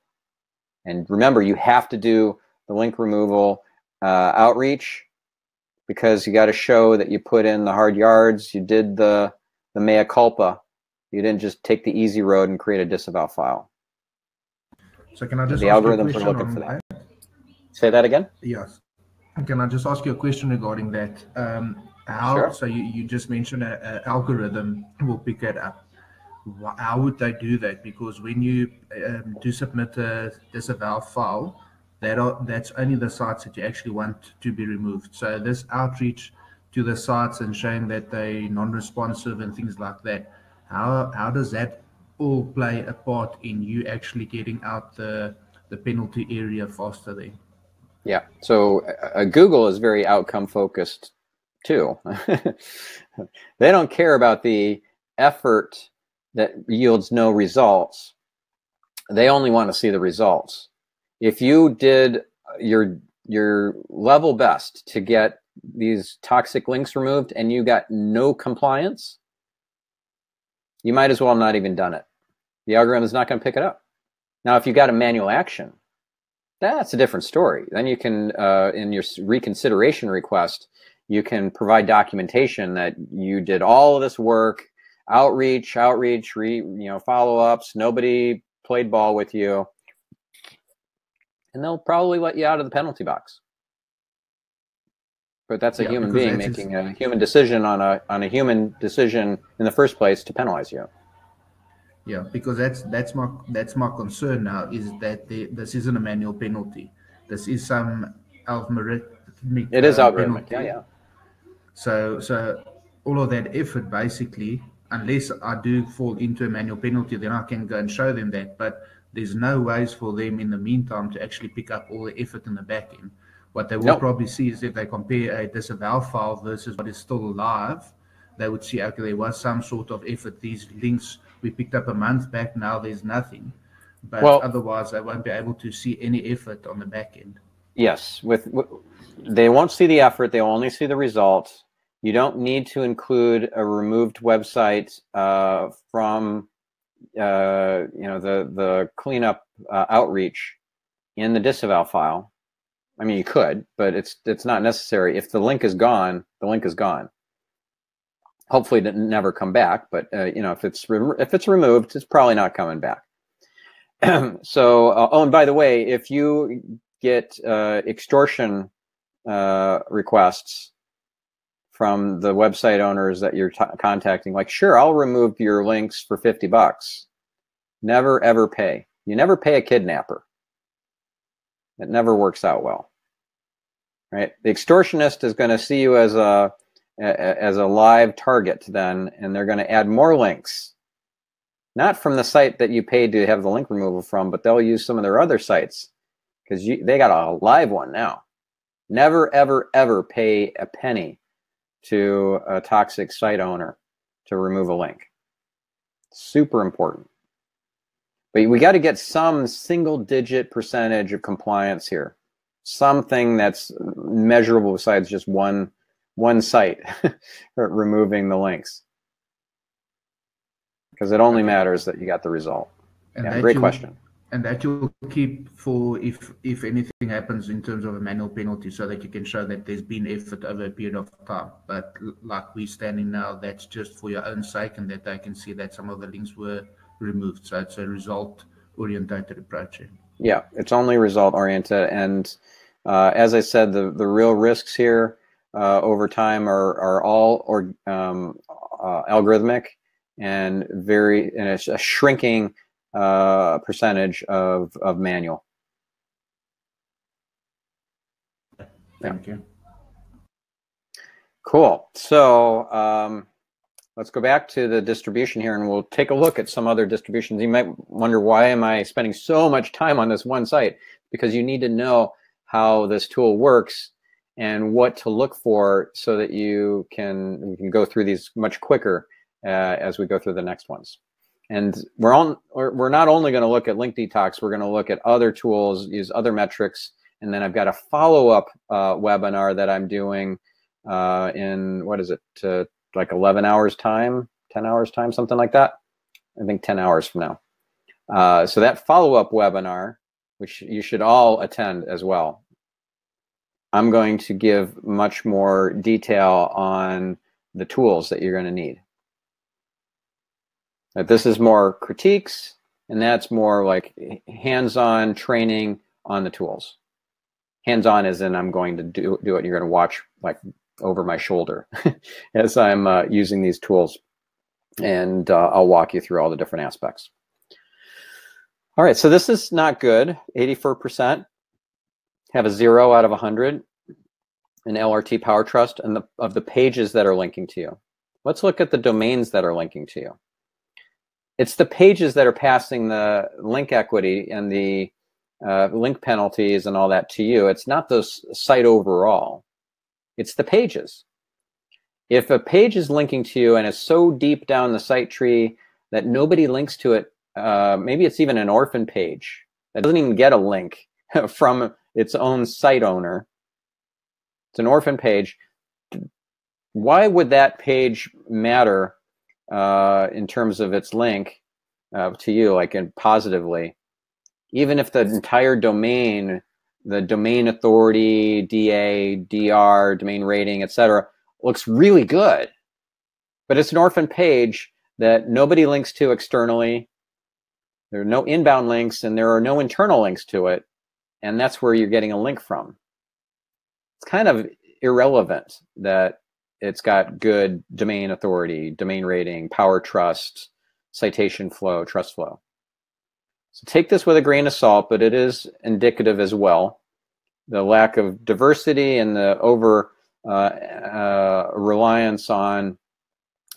And remember, you have to do the link removal uh, outreach because you got to show that you put in the hard yards, you did the the mea culpa. You didn't just take the easy road and create a disavow file. So can I just the algorithms are looking for that. that. Say that again. Yes. Can I just ask you a question regarding that? Um, how? Sure. So you, you just mentioned an algorithm will pick it up. How would they do that? Because when you um, do submit a disavow file, that are, that's only the sites that you actually want to be removed. So this outreach to the sites and showing that they non-responsive and things like that. How how does that all play a part in you actually getting out the the penalty area faster then. Yeah. So uh, Google is very outcome focused too. *laughs* they don't care about the effort that yields no results. They only want to see the results. If you did your your level best to get these toxic links removed and you got no compliance, you might as well not even done it the algorithm is not going to pick it up. Now, if you've got a manual action, That's a different story. Then you can, uh, in your reconsideration request, you can provide documentation that you did all of this work, outreach, outreach, re, you know, follow ups. Nobody played ball with you, and they'll probably let you out of the penalty box. But that's a yeah, human being making a human decision on a on a human decision in the first place to penalize you. Yeah, because that's that's my that's my concern now is that the, this isn't a manual penalty. This is some algorithmic. It is uh, algorithmic. Yeah, yeah. So so all of that effort basically, unless I do fall into a manual penalty, then I can go and show them that. But there's no ways for them in the meantime to actually pick up all the effort in the back end. What they will nope. probably see is if they compare a disavow file versus what is still alive, they would see okay, there was some sort of effort. These links we picked up a month back. Now there's nothing. But well, otherwise, I won't be able to see any effort on the back end. Yes, with, with they won't see the effort. They'll only see the results. You don't need to include a removed website uh, from uh, you know the the cleanup uh, outreach in the disavow file. I mean, you could, but it's it's not necessary. If the link is gone, the link is gone hopefully it never come back. But uh, you know, if it's if it's removed, it's probably not coming back. *clears throat* so, uh, oh, and by the way, if you get uh, extortion uh, requests from the website owners that you're contacting, like, sure, I'll remove your links for fifty bucks. Never ever pay. You never pay a kidnapper. It never works out well. Right? The extortionist is going to see you as a as a live target then, and they're going to add more links. Not from the site that you paid to have the link removal from, but they'll use some of their other sites because they got a live one now. Never, ever, ever pay a penny to a toxic site owner to remove a link. Super important. But we got to get some single digit percentage of compliance here. Something that's measurable besides just one one site *laughs* removing the links because it only matters that you got the result. And yeah, great question. And that you'll keep for if if anything happens in terms of a manual penalty, so that you can show that there's been effort over a period of time. But like we're standing now, that's just for your own sake, and that they can see that some of the links were removed. So it's a result orientated approach. Yeah, it's only result oriented, and uh, as I said, the the real risks here uh, over time are, are all or, um, uh, algorithmic and very and it's a shrinking uh, percentage of, of manual. Thank you. Cool. So um, let's go back to the distribution here and we'll take a look at some other distributions. You might wonder why am I spending so much time on this one site? Because you need to know how this tool works and what to look for so that you can we can go through these much quicker uh, as we go through the next ones. And we're on we're not only going to look at link detox, we're going to look at other tools, use other metrics, and then I've got a follow up uh, webinar that I'm doing uh, in what is it uh, like 11 hours time, 10 hours time, something like that. I think 10 hours from now. Uh, so that follow up webinar, which you should all attend as well, I'm going to give much more detail on the tools that you're going to need. This is more critiques, and that's more like hands-on training on the tools. Hands-on is in I'm going to do, do it. You're going to watch like over my shoulder *laughs* as I'm uh, using these tools, and uh, I'll walk you through all the different aspects. All right, so this is not good, 84% have a zero out of 100 in LRT Power Trust and the, of the pages that are linking to you. Let's look at the domains that are linking to you. It's the pages that are passing the link equity and the uh, link penalties and all that to you. It's not the site overall. It's the pages. If a page is linking to you and is so deep down the site tree that nobody links to it, uh, maybe it's even an orphan page that doesn't even get a link *laughs* from its own site owner. It's an orphan page. Why would that page matter uh, in terms of its link uh, to you, like in positively? Even if the entire domain the domain authority, DA, DR, domain rating, etc., looks really good. But it's an orphan page that nobody links to externally. There are no inbound links and there are no internal links to it. And that's where you're getting a link from. It's kind of irrelevant that it's got good domain authority, domain rating, power trust, citation flow, trust flow. So take this with a grain of salt, but it is indicative as well. The lack of diversity and the over uh, uh, reliance on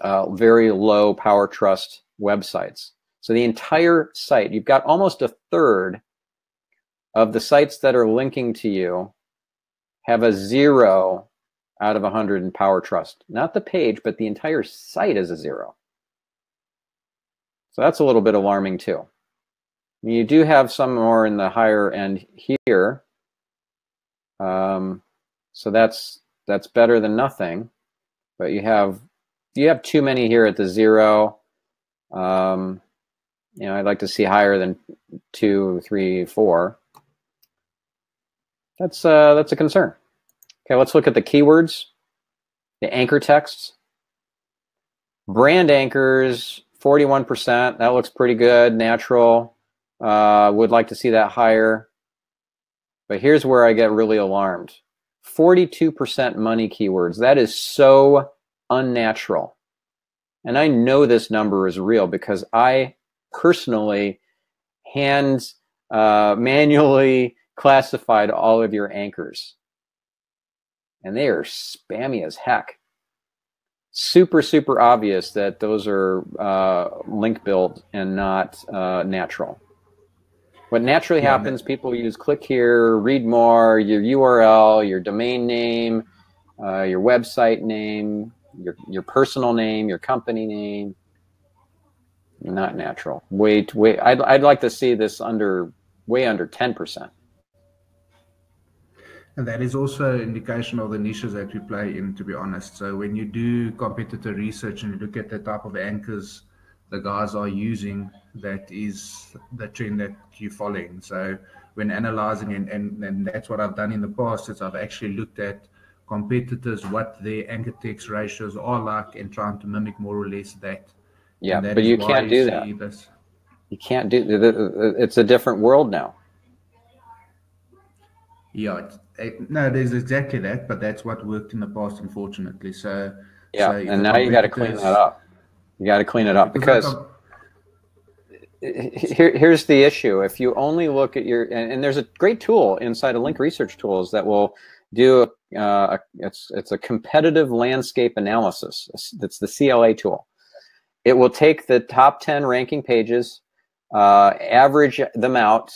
uh, very low power trust websites. So the entire site, you've got almost a third of the sites that are linking to you have a zero out of 100 in power trust. Not the page, but the entire site is a zero. So that's a little bit alarming too. You do have some more in the higher end here. Um, so that's that's better than nothing. But you have you have too many here at the zero. Um, you know, I'd like to see higher than two, three, four. That's uh, that's a concern. Okay, let's look at the keywords, the anchor texts. Brand anchors, 41%. That looks pretty good, natural. Uh, would like to see that higher. But here's where I get really alarmed. 42% money keywords. That is so unnatural. And I know this number is real because I personally hand uh, manually classified all of your anchors. And they are spammy as heck. Super, super obvious that those are uh, link built and not uh, natural. What naturally yeah, happens, people use click here, read more, your URL, your domain name, uh, your website name, your your personal name, your company name. Not natural. Wait, wait. I'd I'd like to see this under way under ten percent. And that is also indication of the niches that we play in, to be honest. So when you do competitor research and you look at the type of anchors the guys are using that is the trend that you're following. So when analyzing and, and, and that's what I've done in the past is I've actually looked at competitors, what their anchor text ratios are like and trying to mimic more or less that. Yeah, that but you can't do that. This. You can't do it's a different world now. Yeah, it, no, there's exactly that, but that's what worked in the past, unfortunately. So yeah, so and now you got to clean that up. You got to clean it up because here, here's the issue. If you only look at your, and, and, there's a great tool inside of Link Research Tools that will do, uh, a, it's, it's a competitive landscape analysis. That's the CLA tool. It will take the top 10 ranking pages, uh, average them out,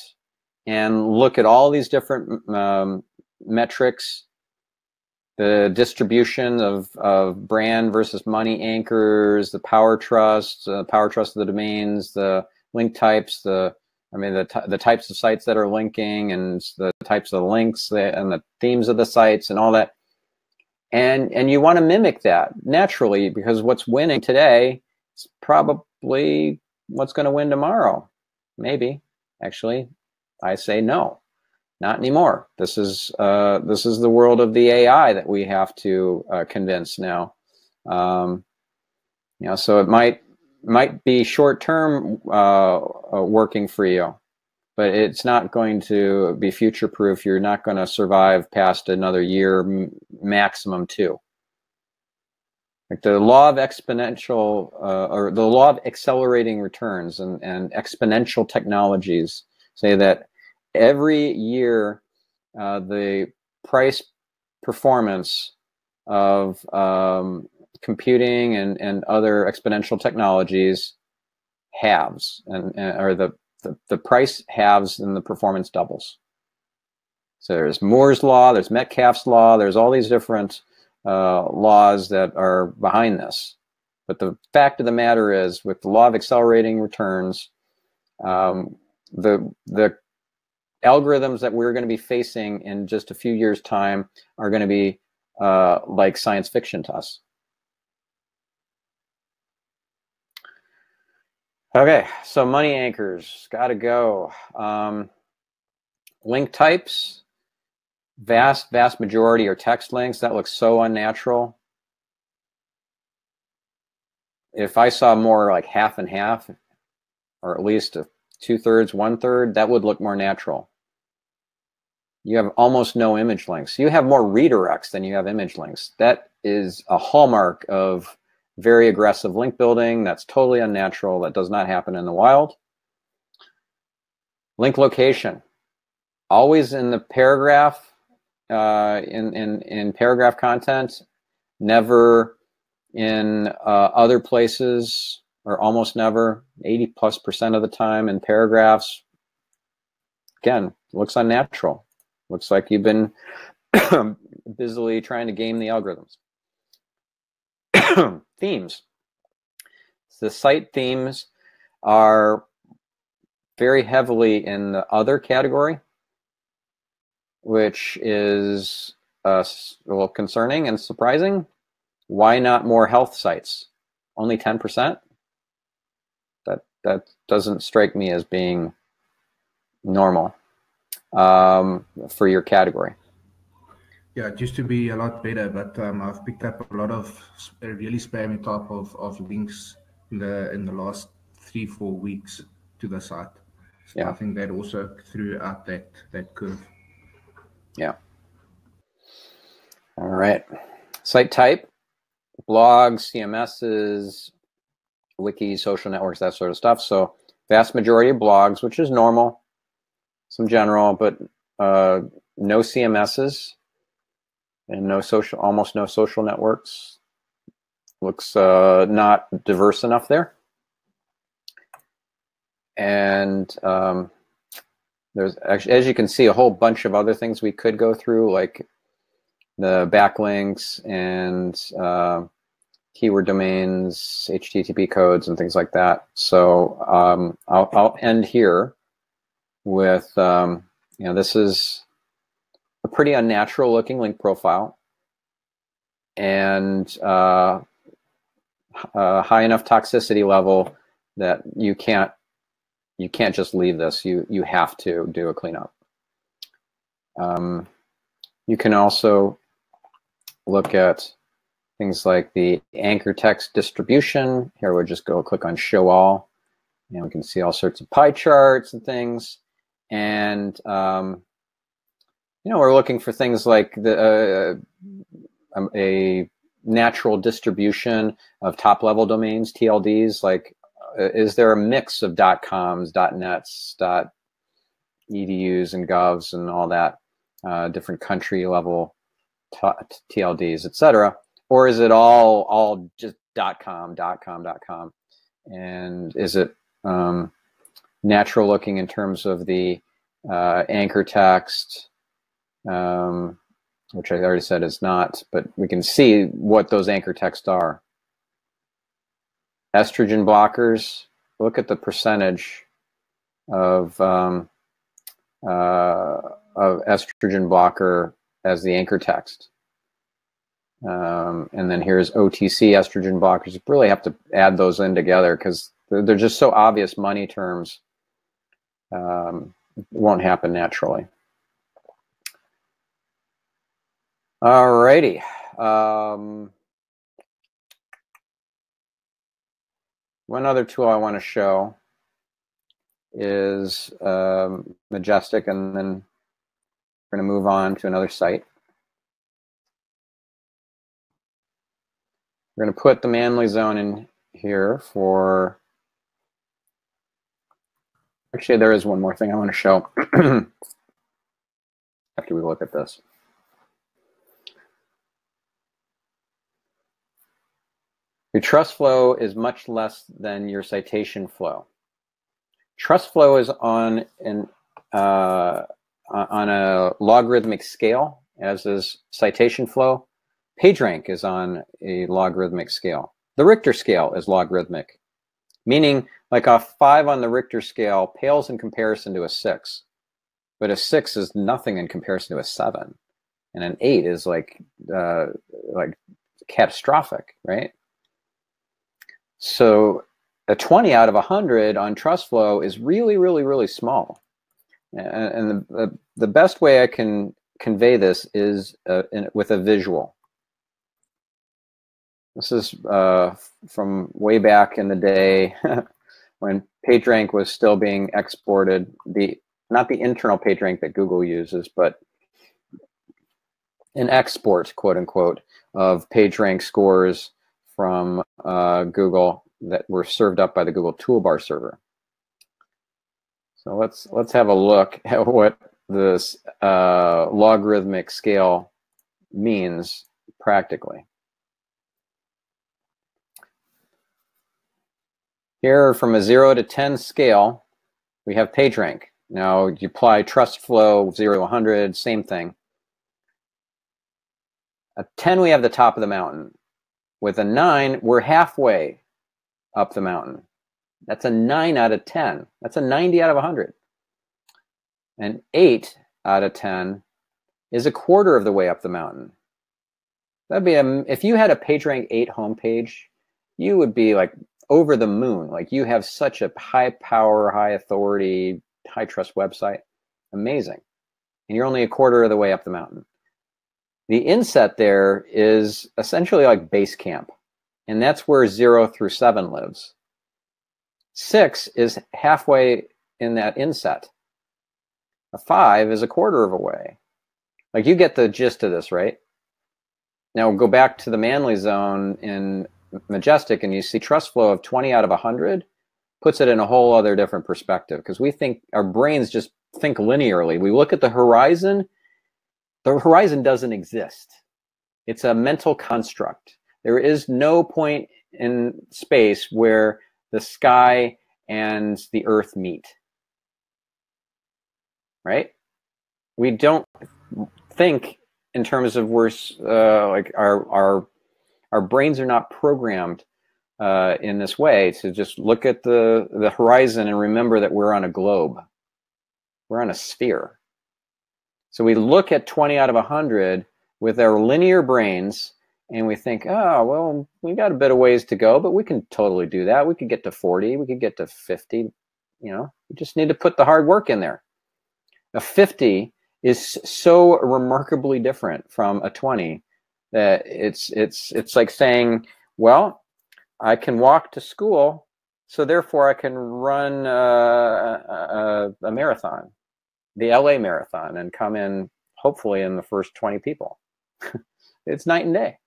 and look at all these different um, metrics the distribution of, of brand versus money anchors, the power trust, uh, power trust of the domains, the link types, the I mean the the types of sites that are linking and the types of links and the themes of the sites and all that. And and you want to mimic that naturally because what's winning today is probably what's going to win tomorrow. Maybe actually, I say no. Not anymore. This is uh, this is the world of the AI that we have to uh, convince now. Um, you know, so it might might be short term uh, uh, working for you, but it's not going to be future proof. You're not going to survive past another year, maximum two. Like the law of exponential uh, or the law of accelerating returns and, and exponential technologies say that every year uh, the price performance of um, computing and, and other exponential technologies halves and, and or the, the, the price halves and the performance doubles. So there's Moore's law, there's Metcalfe's law, there's all these different uh, laws that are behind this. But the fact of the matter is, with the law of accelerating returns, um, the the algorithms that we're going to be facing in just a few years' time are going to be uh, like science fiction to us. Okay, so money anchors, got to go. Um, link types, vast, vast majority are text links. That looks so unnatural. If I saw more like half and half, or at least two thirds, one third, that would look more natural. You have almost no image links. You have more redirects than you have image links. That is a hallmark of very aggressive link building. That's totally unnatural. That does not happen in the wild. Link location, always in the paragraph, uh, in, in, in paragraph content, never in uh, other places, or almost never, 80 plus percent of the time in paragraphs. Again, looks unnatural. Looks like you've been *coughs* busily trying to game the algorithms. *coughs* themes. The site themes are very heavily in the other category, which is uh, a little concerning and surprising. Why not more health sites? Only 10%? That, doesn't strike me as being normal um, for your category. Yeah, it used to be a lot better, but um, I've picked up a lot of really spammy type of, of links in the in the last three four weeks to the site. So yeah. I think that also threw out that that curve. Yeah. All right. Site type, blogs, CMSs, wikis, social networks, that sort of stuff. So vast majority of blogs, which is normal, some general, but uh, no CMSs and no social, almost no social networks. Looks uh, not diverse enough there. And um, there's actually, as you can see, a whole bunch of other things we could go through, like the backlinks and uh, keyword domains, HTTP codes, and things like that. So um, I'll, I'll end here with, um, you know, this is a pretty unnatural looking link profile and uh, a high enough toxicity level that you can't you can't just leave this. You you have to do a cleanup. Um, you can also look at things like the anchor text distribution. Here we'll just go click on show all. And we can see all sorts of pie charts and things. And um, you know, we're looking for things like the uh, um, a natural distribution of top level domains, TLDs. Like, uh, is there a mix of .coms, .nets, .edus, and govs, and all that, uh, different country level TLDs, etc. Or is it all all just .dot .com, dot .com, dot .com? And is it um, natural looking in terms of the uh, anchor text, um, which I already said is not, but we can see what those anchor texts are. Estrogen blockers, look at the percentage of, um, uh, of estrogen blocker as the anchor text. Um, and then here's OTC estrogen blockers. You really have to add those in together because they're, they're, just so obvious money terms. Um, won't happen naturally. All righty. Um, one other tool I want to show is um, Majestic, and then we're going to move on to another site. We're going to put the Manly zone in here for, actually there is one more thing I want to show *clears throat* after we look at this. Your trust flow is much less than your citation flow. Trust flow is on an uh, on a logarithmic scale, as is citation flow. PageRank is on a logarithmic scale. The Richter scale is logarithmic, meaning like a five on the Richter scale pales in comparison to a six, but a six is nothing in comparison to a seven, and an eight is like uh, like catastrophic, right? So a 20 out of 100 on trust flow is really, really, really small. And, the, the best way I can convey this is uh, in, with a visual. This is uh, from way back in the day *laughs* when PageRank was still being exported. The not the internal PageRank that Google uses, but an export, quote unquote, of PageRank scores from uh, Google that were served up by the Google Toolbar server. So let's let's have a look *laughs* at what this uh, logarithmic scale means practically. Here, from a 0 to 10 scale, we have PageRank. Now, you apply trust flow, 0 to 100, same thing. A 10, we have the top of the mountain. With a 9, we're halfway up the mountain. That's a 9 out of 10. That's a 90 out of 100. An 8 out of 10 is a quarter of the way up the mountain. That'd be a, if you had a PageRank 8 homepage, you would be like over the moon. Like you have such a high power, high authority, high trust website. Amazing. And you're only a quarter of the way up the mountain. The inset there is essentially like base camp. And that's where zero through seven lives. Six is halfway in that inset. A five is a quarter of a way. Like you get the gist of this, right? Now go back to the Manly zone in Majestic and you see trust flow of 20 out of 100 puts it in a whole other different perspective because we think our brains just think linearly. We look at the horizon, the horizon doesn't exist. It's a mental construct. There is no point in space where the sky and the earth meet. Right? We don't think in terms of we're uh, like our our our brains are not programmed uh, in this way to just look at the the horizon and remember that we're on a globe. We're on a sphere. So we look at 20 out of 100 with our linear brains and we think oh well we got a bit of ways to go but we can totally do that. We could get to 40 we could get to 50 you know we just need to put the hard work in there. A 50 is so remarkably different from a 20 it's it's it's like saying, well, I can walk to school, so therefore I can run uh, a, a, marathon, the LA marathon, and come in hopefully in the first 20 people. *laughs* it's night and day.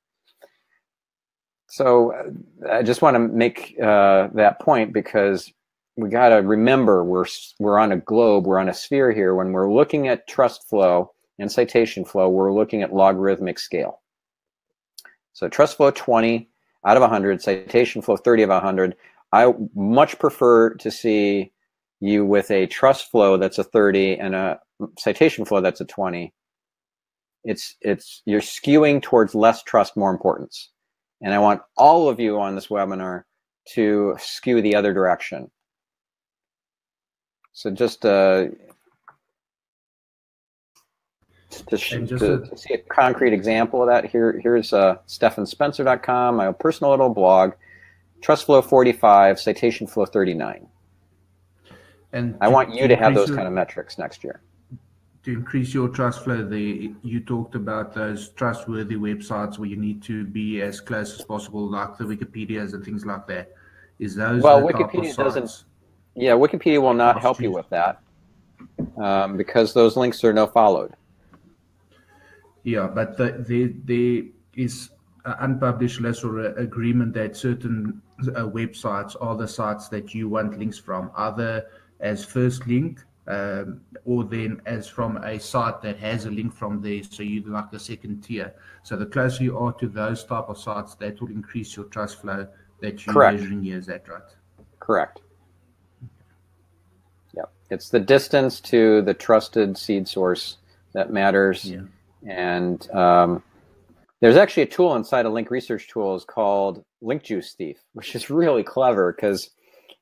So uh, I just want to make uh, that point because we got to remember we're we're on a globe, we're on a sphere here. When we're looking at trust flow and citation flow, we're looking at logarithmic scale. So trust flow 20 out of 100, citation flow 30 of 100. I much prefer to see you with a trust flow that's a 30 and a citation flow that's a 20. It's it's you're skewing towards less trust, more importance. And I want all of you on this webinar to skew the other direction. So just uh, to, to, to, see a concrete example of that, here here's uh, stephanspencer.com, my personal little blog, TrustFlow 45, Citation Flow 39. And I want you to, have those your, kind of metrics next year. To increase your trust flow, the, you talked about those trustworthy websites where you need to be as close as possible, like the Wikipedias and things like that. Is those well, Wikipedia doesn't. Yeah, Wikipedia will not help you with that um, because those links are no followed. Yeah, but the, the, there is an unpublished list or agreement that certain uh, websites are the sites that you want links from, either as first link um, or then as from a site that has a link from there, so you like the second tier. So the closer you are to those type of sites, that will increase your trust flow that you're Correct. measuring here. Is that right? Correct. Yeah, it's the distance to the trusted seed source that matters. Yeah and um, there's actually a tool inside of Link Research Tools called Link Juice Thief, *laughs* which is really clever because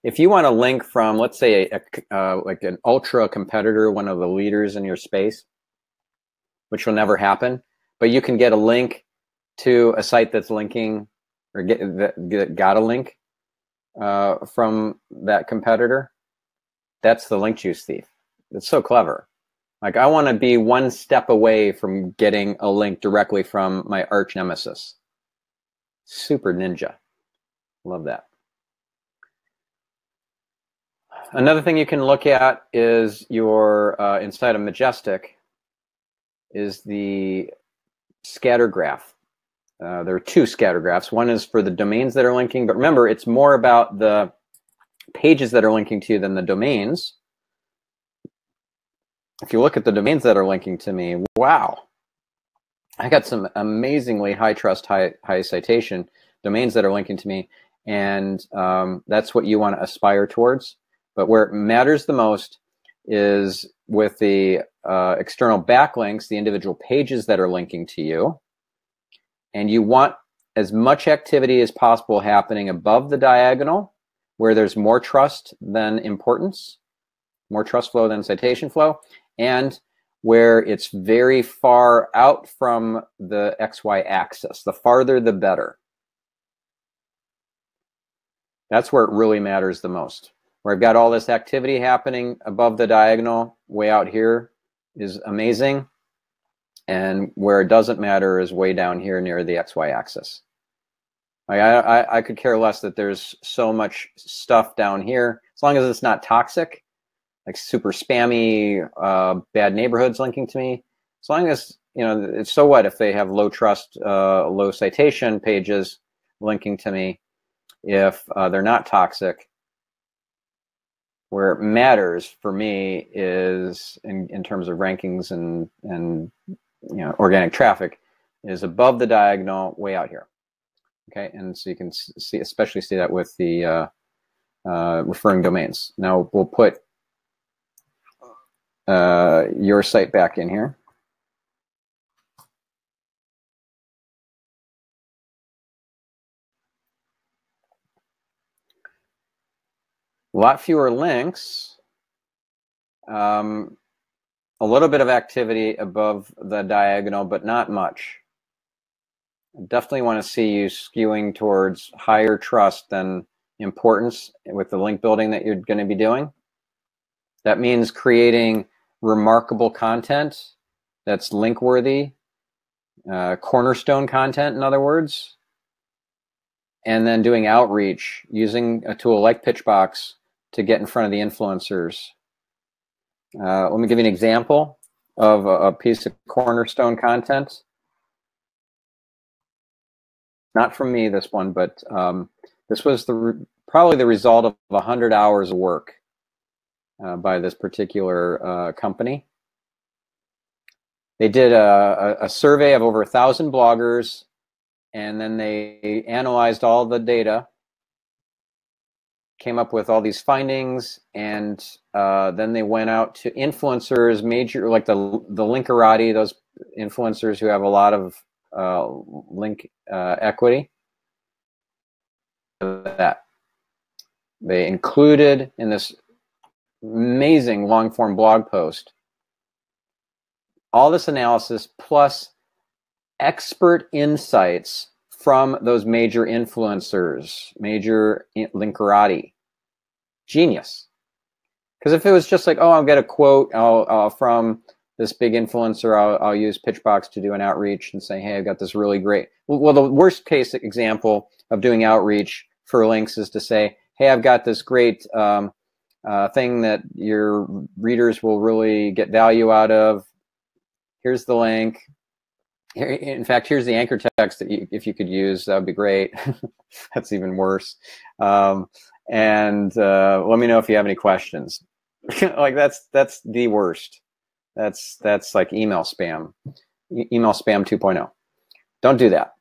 if you want to link from, let's say, a, uh, like an ultra competitor, one of the leaders in your space, which will never happen, but you can get a link to a site that's linking or get, that got a link uh, from that competitor. That's the link juice thief. It's so clever. Like I want to be one step away from getting a link directly from my arch nemesis. Super ninja. Love that. Another thing you can look at is your, uh, inside of Majestic, is the scatter graph. Uh, there are two scatter graphs. One is for the domains that are linking, but remember, it's more about the pages that are linking to you than the domains. If you look at the domains that are linking to me, wow, I got some amazingly high trust, high, high citation domains that are linking to me. And um, that's what you want to aspire towards. But where it matters the most is with the uh, external backlinks, the individual pages that are linking to you. And you want as much activity as possible happening above the diagonal where there's more trust than importance, more trust flow than citation flow, and where it's very far out from the XY axis. The farther, the better. That's where it really matters the most. Where I've got all this activity happening above the diagonal, way out here is amazing. And where it doesn't matter is way down here near the XY axis. I, I, I could care less that there's so much stuff down here, as long as it's not toxic, like super spammy, uh, bad neighborhoods linking to me. As long as, you know, it's so what if they have low trust, uh, low citation pages linking to me if uh, they're not toxic. Where it matters for me is in, in terms of rankings and, and you know organic traffic is above the diagonal way out here. Okay, and so you can see, especially see that with the uh, uh, referring domains. Now we'll put uh, your site back in here. A lot fewer links. Um, a little bit of activity above the diagonal, but not much definitely want to see you skewing towards higher trust than importance with the link building that you're going to be doing. That means creating remarkable content that's link worthy, uh, cornerstone content, in other words, and then doing outreach using a tool like Pitchbox to get in front of the influencers. Uh, let me give you an example of a, a piece of cornerstone content not from me this one, but um, this was the probably the result of 100 hours of work uh, by this particular uh, company. They did a, a, survey of over a thousand bloggers, and then they analyzed all the data, came up with all these findings, and uh, then they went out to influencers, major like the the Linkerati, those influencers who have a lot of uh, link uh, equity. That they included in this amazing long form blog post all this analysis plus expert insights from those major influencers, major linkerati. Genius. Because if it was just like, oh, I'll get a quote uh, from this big influencer, I'll, I'll use Pitchbox to do an outreach and say, hey, I've got this really great. Well, the worst case example of doing outreach for links is to say, hey, I've got this great um, uh, thing that your readers will really get value out of. Here's the link. Here, in fact, here's the anchor text that you, if you could use, that would be great. *laughs* That's even worse. Um, and uh, let me know if you have any questions. *laughs* like that's that's the worst. That's that's like email spam, e email spam 2.0. Don't do that.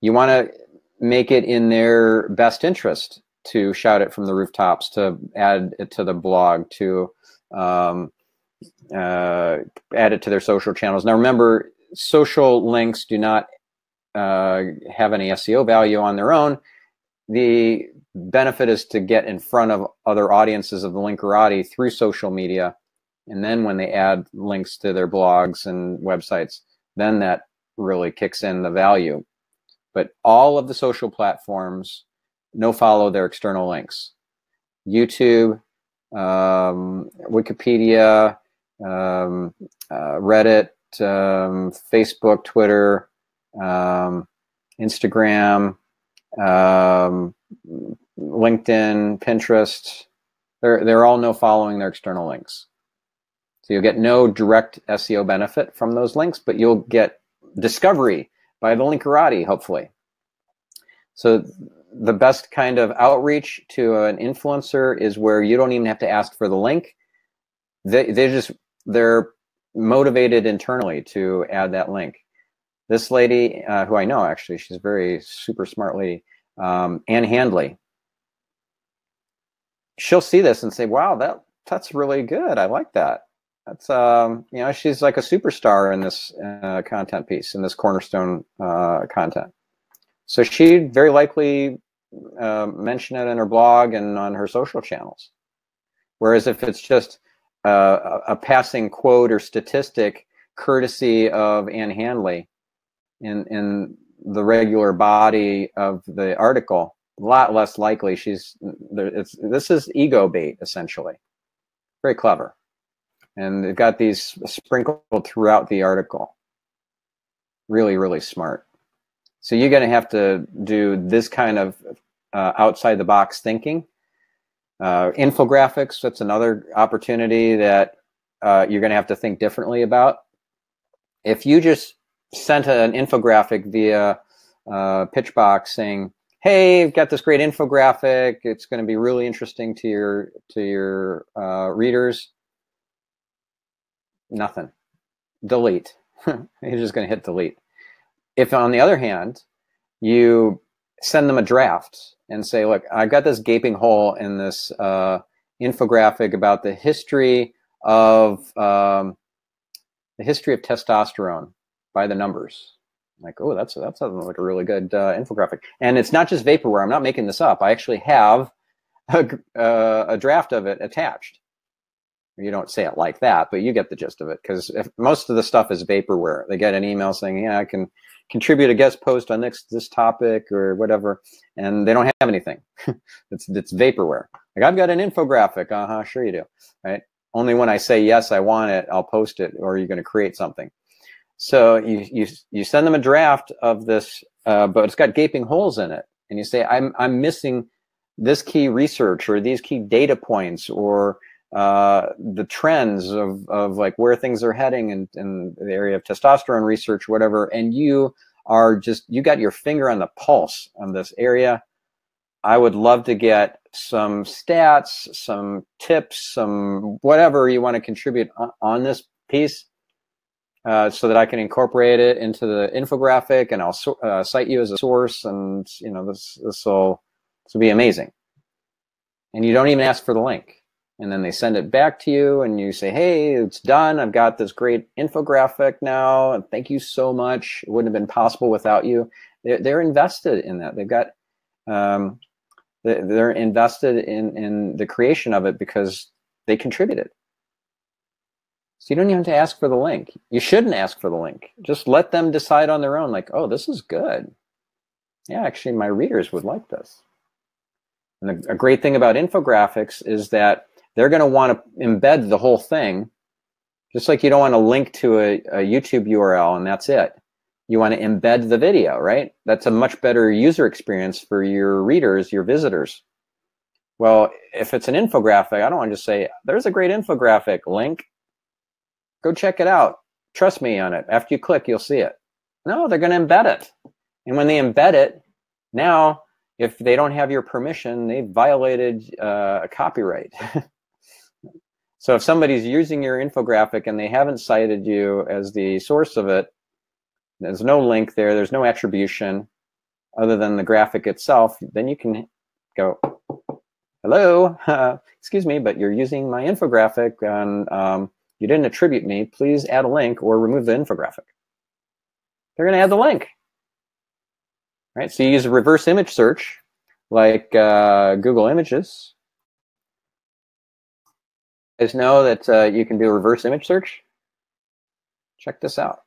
You want to make it in their best interest to shout it from the rooftops, to add it to the blog, to um, uh, add it to their social channels. Now remember, social links do not uh, have any SEO value on their own. The benefit is to get in front of other audiences of the Linkerati through social media and then when they add links to their blogs and websites, then that really kicks in the value. But all of the social platforms no follow their external links. YouTube, um, Wikipedia, um, uh, Reddit, um, Facebook, Twitter, um, Instagram, um, LinkedIn, Pinterest. They're they're all no following their external links. So you'll get no direct SEO benefit from those links, but you'll get discovery by the linkerati, hopefully. So the best kind of outreach to an influencer is where you don't even have to ask for the link. They they just they're motivated internally to add that link. This lady, uh, who I know actually, she's very super smart lady, um, Ann Handley. She'll see this and say, "Wow, that that's really good. I like that." That's um, you know, she's like a superstar in this uh, content piece, in this cornerstone uh, content. So she'd very likely uh, mention it in her blog and on her social channels. Whereas if it's just uh, a, passing quote or statistic, courtesy of Ann Handley, in in the regular body of the article, a lot less likely she's. This is ego bait essentially. Very clever, and they've got these sprinkled throughout the article. Really, really smart. So you're going to have to do this kind of uh, outside the box thinking. Uh, infographics, that's another opportunity that uh, you're going to have to think differently about. If you just sent an infographic via uh, Pitchbox saying, "Hey, I've got this great infographic. It's going to be really interesting to your to your uh, readers," nothing. Delete. *laughs* you're just going to hit delete. If, on the other hand, you send them a draft and say, look, I've got this gaping hole in this uh, infographic about the history of um, the history of testosterone by the numbers. Like, oh, that's that's like a really good uh, infographic. And it's not just vaporware. I'm not making this up. I actually have a, uh, a draft of it attached. You don't say it like that, but you get the gist of it because most of the stuff is vaporware. They get an email saying, yeah, I can contribute a guest post on next this topic or whatever, and they don't have anything. *laughs* it's it's vaporware. Like I've got an infographic. Uh huh. Sure you do. Right. Only when I say yes, I want it, I'll post it, or you're going to create something. So you you you send them a draft of this, uh, but it's got gaping holes in it, and you say I'm I'm missing this key research or these key data points or uh, the trends of, of like where things are heading in, in the area of testosterone research, whatever, and you are just, you got your finger on the pulse on this area. I would love to get some stats, some tips, some whatever you want to contribute on, on this piece uh, so that I can incorporate it into the infographic and I'll uh, cite you as a source and, you know, this, this will, this will be amazing. And you don't even ask for the link and then they send it back to you and you say hey it's done. I've got this great infographic now. And thank you so much. It wouldn't have been possible without you. They're, they're invested in that. They've got um, they're invested in in the creation of it because they contributed. So you don't even have to ask for the link. You shouldn't ask for the link. Just let them decide on their own like oh this is good. Yeah actually my readers would like this. And a great thing about infographics is that they're going to want to embed the whole thing, just like you don't want to link to a, a YouTube URL and that's it. You want to embed the video, right? That's a much better user experience for your readers, your visitors. Well, if it's an infographic, I don't want to just say, there's a great infographic link. Go check it out. Trust me on it. After you click, you'll see it. No, they're going to embed it. And when they embed it, now if they don't have your permission, they've violated uh, a copyright. *laughs* So if somebody's using your infographic and they haven't cited you as the source of it, there's no link there, there's no attribution other than the graphic itself, then you can go, hello, *laughs* excuse me, but you're using my infographic and um, you didn't attribute me. Please add a link or remove the infographic. They're going to add the link. Right, so you use a reverse image search like uh, Google Images guys know that uh, you can do reverse image search? Check this out.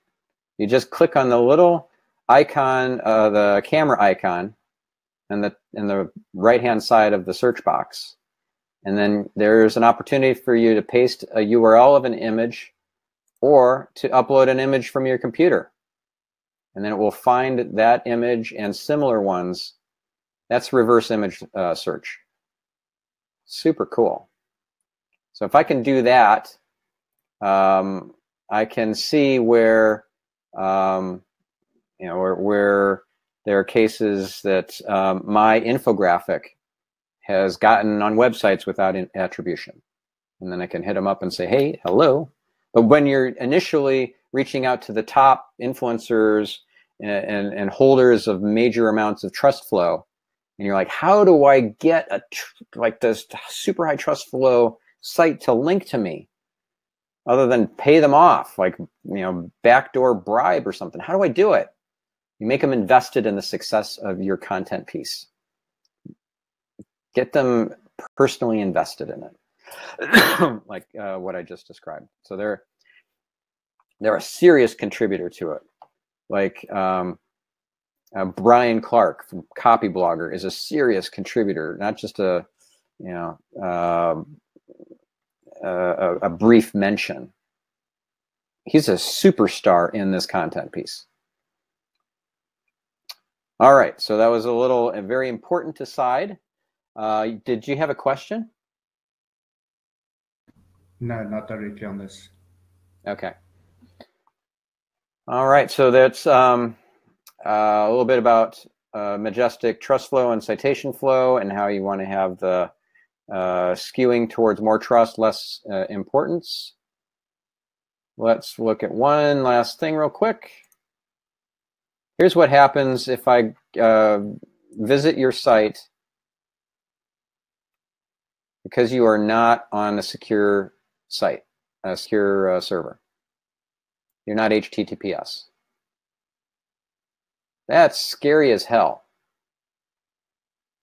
You just click on the little icon, uh, the camera icon, in the in the right hand side of the search box, And then there's an opportunity for you to paste a URL of an image or to upload an image from your computer. And then it will find that image and similar ones. That's reverse image uh, search. Super cool. So if I can do that, um, I can see where, um, you know, where, where there are cases that um, my infographic has gotten on websites without attribution. And then I can hit them up and say, hey, hello. But when you're initially reaching out to the top influencers and, and, and holders of major amounts of trust flow, and you're like, how do I get a like this super high trust flow site to link to me? Other than pay them off, like you know, backdoor bribe or something. How do I do it? You make them invested in the success of your content piece get them personally invested in it, *coughs* like uh, what I just described. So they're they're a serious contributor to it. Like um, uh, Brian Clark from Copyblogger is a serious contributor, not just a you know uh, a, a brief mention. He's a superstar in this content piece. All right, so that was a little a very important aside. Uh, did you have a question? No, not directly on this. Okay. All right. So that's um, uh, a little bit about uh, Majestic trust flow and citation flow and how you want to have the uh, skewing towards more trust, less uh, importance. Let's look at one last thing real quick. Here's what happens if I uh, visit your site because you are not on a secure site, a secure uh, server. You're not HTTPS. That's scary as hell.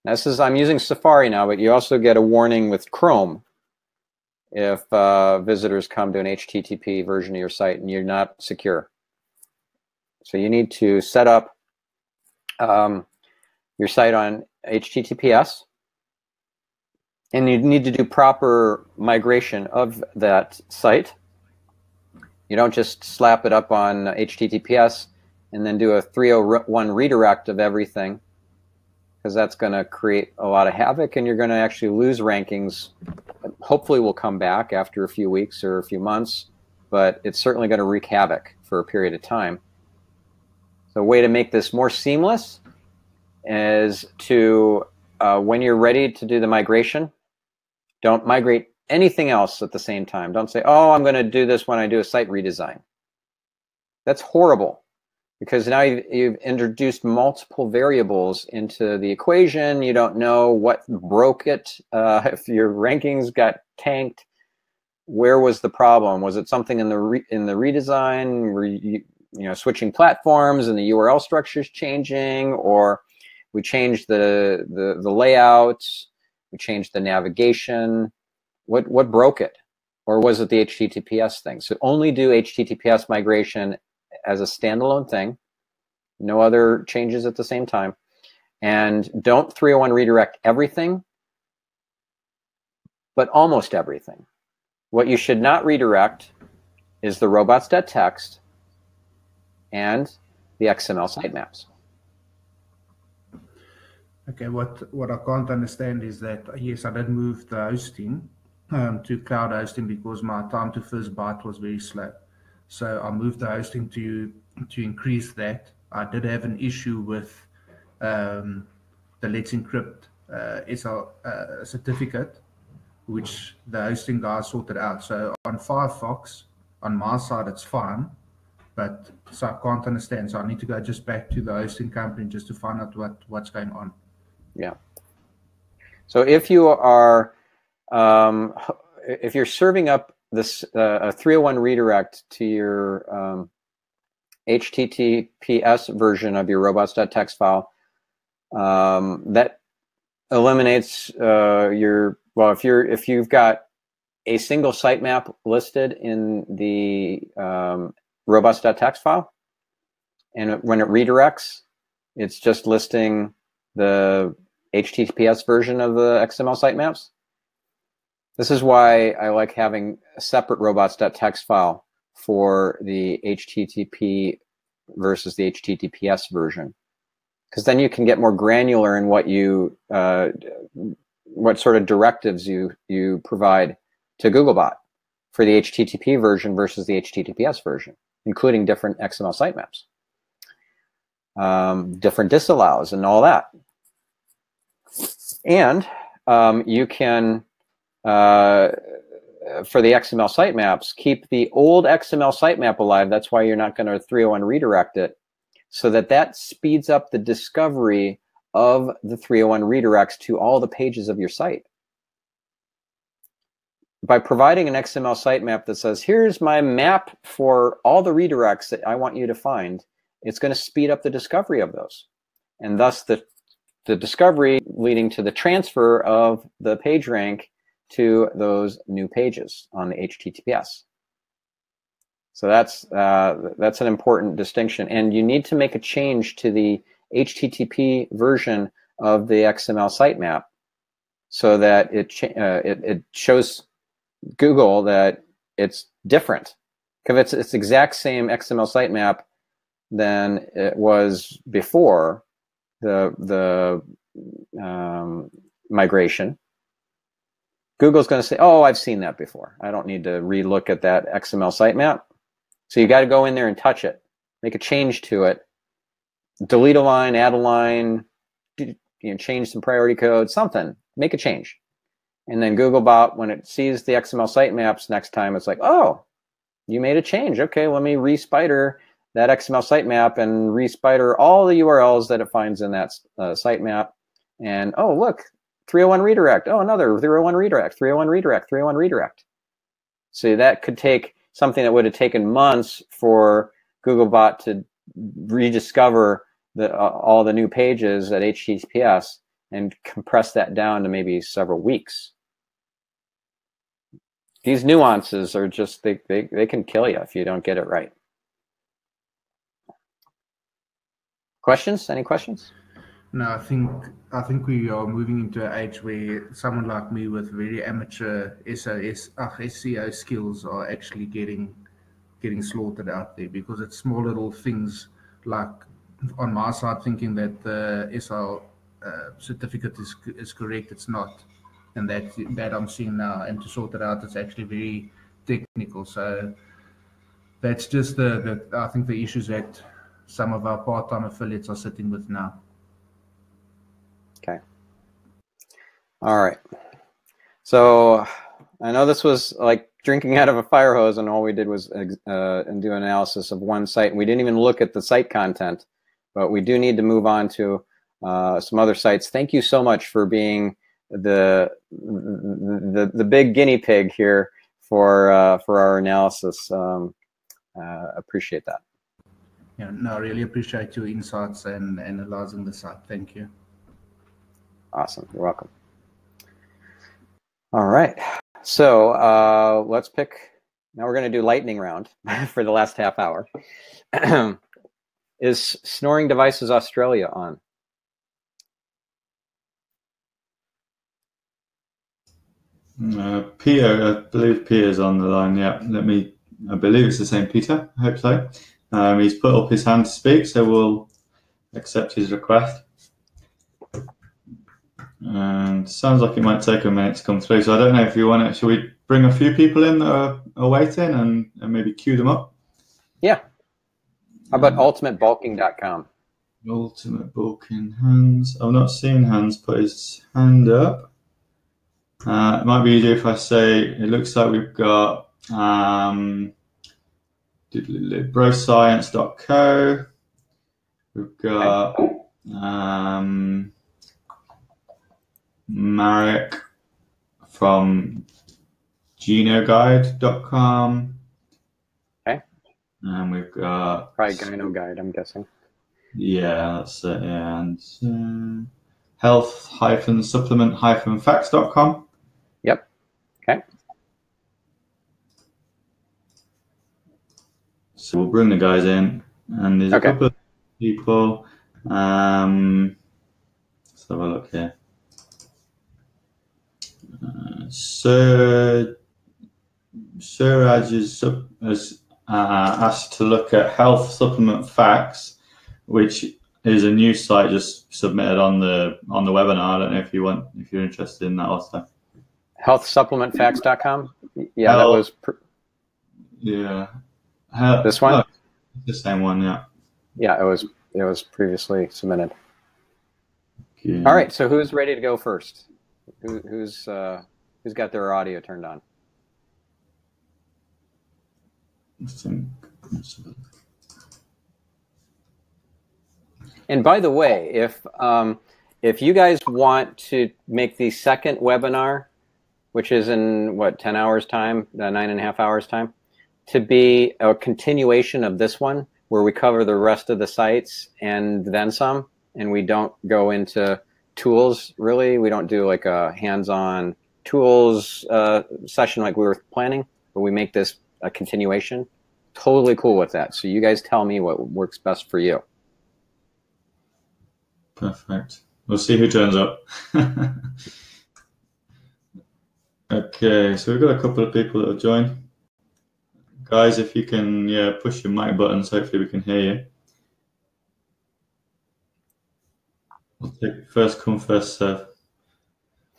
This is I'm using Safari now, but you also get a warning with Chrome if uh, visitors come to an HTTP version of your site and you're not secure. So you need to set up um, your site on HTTPS and you need to do proper migration of that site. You don't just slap it up on HTTPS and then do a 301 redirect of everything because that's going to create a lot of havoc and you're going to actually lose rankings. Hopefully, will come back after a few weeks or a few months, but it's certainly going to wreak havoc for a period of time. A way to make this more seamless is to, uh, when you're ready to do the migration, don't migrate anything else at the same time. Don't say, oh, I'm going to do this when I do a site redesign. That's horrible because now you've, you've, introduced multiple variables into the equation. You don't know what broke it. Uh, *laughs* if your rankings got tanked, where was the problem? Was it something in the re, in the redesign? Were you, you know switching platforms and the URL structures changing, or we changed the the, the layout? We changed the navigation. What what broke it? Or was it the HTTPS thing? So only do HTTPS migration as a standalone thing. No other changes at the same time. And don't 301 redirect everything, but almost everything. What you should not redirect is the robots.txt and the XML sitemaps. Okay, what, what I can't understand is that, yes, I did move the hosting um, to cloud hosting because my time to first byte was very slow. So I moved the hosting to to increase that. I did have an issue with um, the Let's Encrypt uh, SL uh, certificate, which the hosting guy sorted out. So on Firefox, on my side, it's fine, but so I can't understand. So I need to go just back to the hosting company just to find out what, what's going on. Yeah. So if you are, um, if you're serving up this uh, a 301 redirect to your um, HTTPS version of your robots.txt file, um, that eliminates uh, your well. If you're if you've got a single sitemap listed in the um, robots.txt file, and when it redirects, it's just listing the HTTPS version of the XML sitemaps. This is why I like having a separate robots.txt file for the HTTP versus the HTTPS version. Because then you can get more granular in what you, uh, what sort of directives you, you provide to Googlebot for the HTTP version versus the HTTPS version, including different XML sitemaps, um, different disallows and all that. And um, you can, uh, for the XML sitemaps, keep the old XML sitemap alive. That's why you're not going to 301 redirect it, so that that speeds up the discovery of the 301 redirects to all the pages of your site by providing an XML sitemap that says, here's my map for all the redirects that I want you to find, it's going to speed up the discovery of those. And thus the, the discovery leading to the transfer of the page rank to those new pages on the HTTPS. So that's, uh, that's an important distinction. And you need to make a change to the HTTP version of the XML sitemap so that it, uh, it, it shows Google that it's different. If it's it's exact same XML sitemap than it was before the the um, migration, Google's going to say, "Oh, I've seen that before. I don't need to relook at that XML sitemap." So you got to go in there and touch it, make a change to it, delete a line, add a line, you know, change some priority code, something. Make a change. And then Googlebot, when it sees the XML sitemaps next time, it's like, oh, you made a change. Okay, let me respider that XML sitemap and respider all the URLs that it finds in that uh, sitemap. And oh, look, 301 redirect. Oh, another 301 redirect, 301 redirect, 301 redirect. So that could take something that would have taken months for Googlebot to rediscover the, uh, all the new pages at HTTPS and compress that down to maybe several weeks. These nuances are just, they, they, they can kill you if you don't get it right. Questions? Any questions? No, I think I think we are moving into an age where someone like me with very amateur SOS, uh, SEO skills are actually getting getting slaughtered out there because it's small little things like on my side thinking that the SL uh, certificate is is correct. It's not, and that that I'm seeing now. And to sort it out, it's actually very technical. So that's just the, the I think the issues that some of our part-time affiliates are sitting with now. Okay. All right. So I know this was like drinking out of a fire hose, and all we did was uh, do an analysis of one site, and we didn't even look at the site content. But we do need to move on to uh, some other sites. Thank you so much for being the the, the big guinea pig here for uh, for our analysis. Um, uh, appreciate that. Yeah, no, I really appreciate your insights and analyzing the site. Thank you. Awesome. You're welcome. All right. So uh, let's pick. Now we're going to do lightning round *laughs* for the last half hour. *clears throat* Is Snoring Devices Australia on? Uh, Peter, I believe Peter's on the line. Yeah, let me. I believe it's the same Peter. I hope so. Um, he's put up his hand to speak, so we'll accept his request. And sounds like it might take a minute to come through. So I don't know if you want to. Should we bring a few people in that are, are waiting and, and maybe queue them up? Yeah. How about ultimatebulking.com? Ultimate bulking Hans. I've not seen Hans put his hand up. Uh, it might be easier if I say it looks like we've got um, broscience.co. We've got um, Marek from genoguide.com. Okay. And we've got. Probably Gyno Guide, I'm guessing. Yeah, that's it. Yeah. And uh, health-supplement-facts.com. Yep. Okay. So we'll bring the guys in, and there's Okay. a couple of people. Um, let's have a look here. Uh, Sir Suraj is, has uh, asked to look at health supplement facts, which is a new site just submitted on the on the webinar. I don't know if you want if you're interested in that also. Healthsupplementfacts.com. Yeah, that was. Pr- yeah. this one. No, the same one. Yeah. Yeah, it was. It was previously submitted. Okay. All right. So who's ready to go first? Who, who's uh, who's got their audio turned on? And by the way, if um, if you guys want to make the second webinar, which is in what ten hours time, uh, nine and a half hours time, to be a continuation of this one, where we cover the rest of the sites and then some, and we don't go into tools really. We don't do like a hands-on tools uh, session like we were planning, but we make this a continuation. Totally cool with that. So you guys tell me what works best for you. Perfect. We'll see who turns up. *laughs* okay, so we've got a couple of people that have joined. Guys, if you can yeah, push your mic buttons, hopefully we can hear you. We'll take first come, first serve.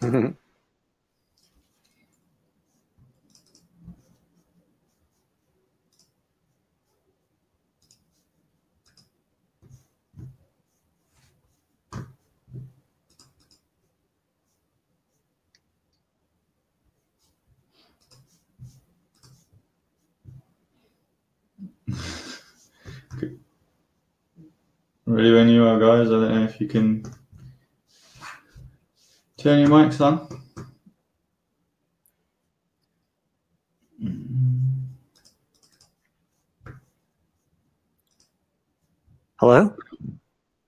*laughs* Ready when you are, guys. I don't know if you can turn your mics on. Hello?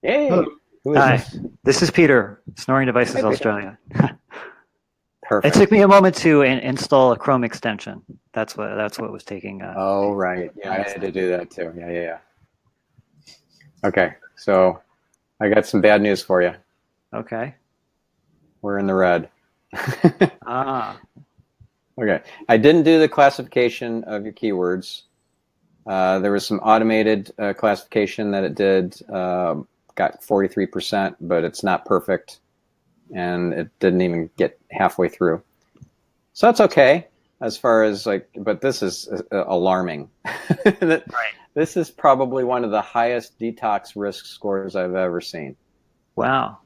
Hey. Hello. Hi. This? this? is Peter, Snoring Devices hey, Australia. *laughs* Perfect. It took me a moment to in install a Chrome extension. That's what that's what was taking. Uh, oh right, yeah, I had to do that too. Yeah, yeah, yeah. Okay, so I got some bad news for you. Okay. We're in the red. *laughs* ah. Okay. I didn't do the classification of your keywords. Uh, there was some automated uh, classification that it did, uh, got 43%, but it's not perfect. And it didn't even get halfway through. So that's okay as far as like, but this is uh, alarming. *laughs* right. This is probably one of the highest detox risk scores I've ever seen. Wow.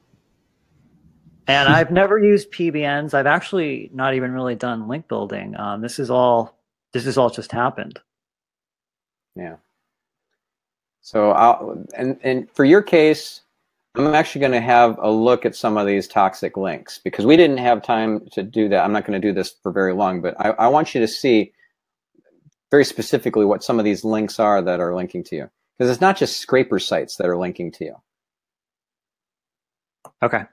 And *laughs* I've never used PBNs. I've actually not even really done link building. Um, this is all this is all just happened. Yeah. So I'll, and and for your case, I'm actually going to have a look at some of these toxic links because we didn't have time to do that. I'm not going to do this for very long, but I, I want you to see very specifically what some of these links are that are linking to you. Because it's not just scraper sites that are linking to you. Okay.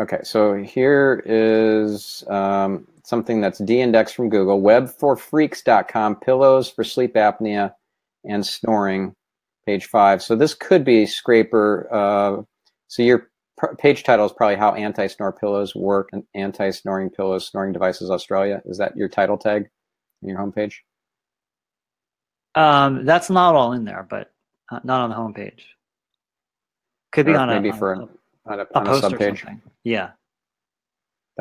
Okay, so here is um, something that's de-indexed from Google, webforfreaks.com, pillows for sleep apnea and snoring, page five. So this could be scraper. Uh, so your page title is probably how anti-snore pillows work and anti-snoring pillows, snoring devices Australia. Is that your title tag? in your homepage? Um, that's not all in there, but uh, not on the homepage. Could be on maybe a, for a, on a, a, on a subpage. Yeah.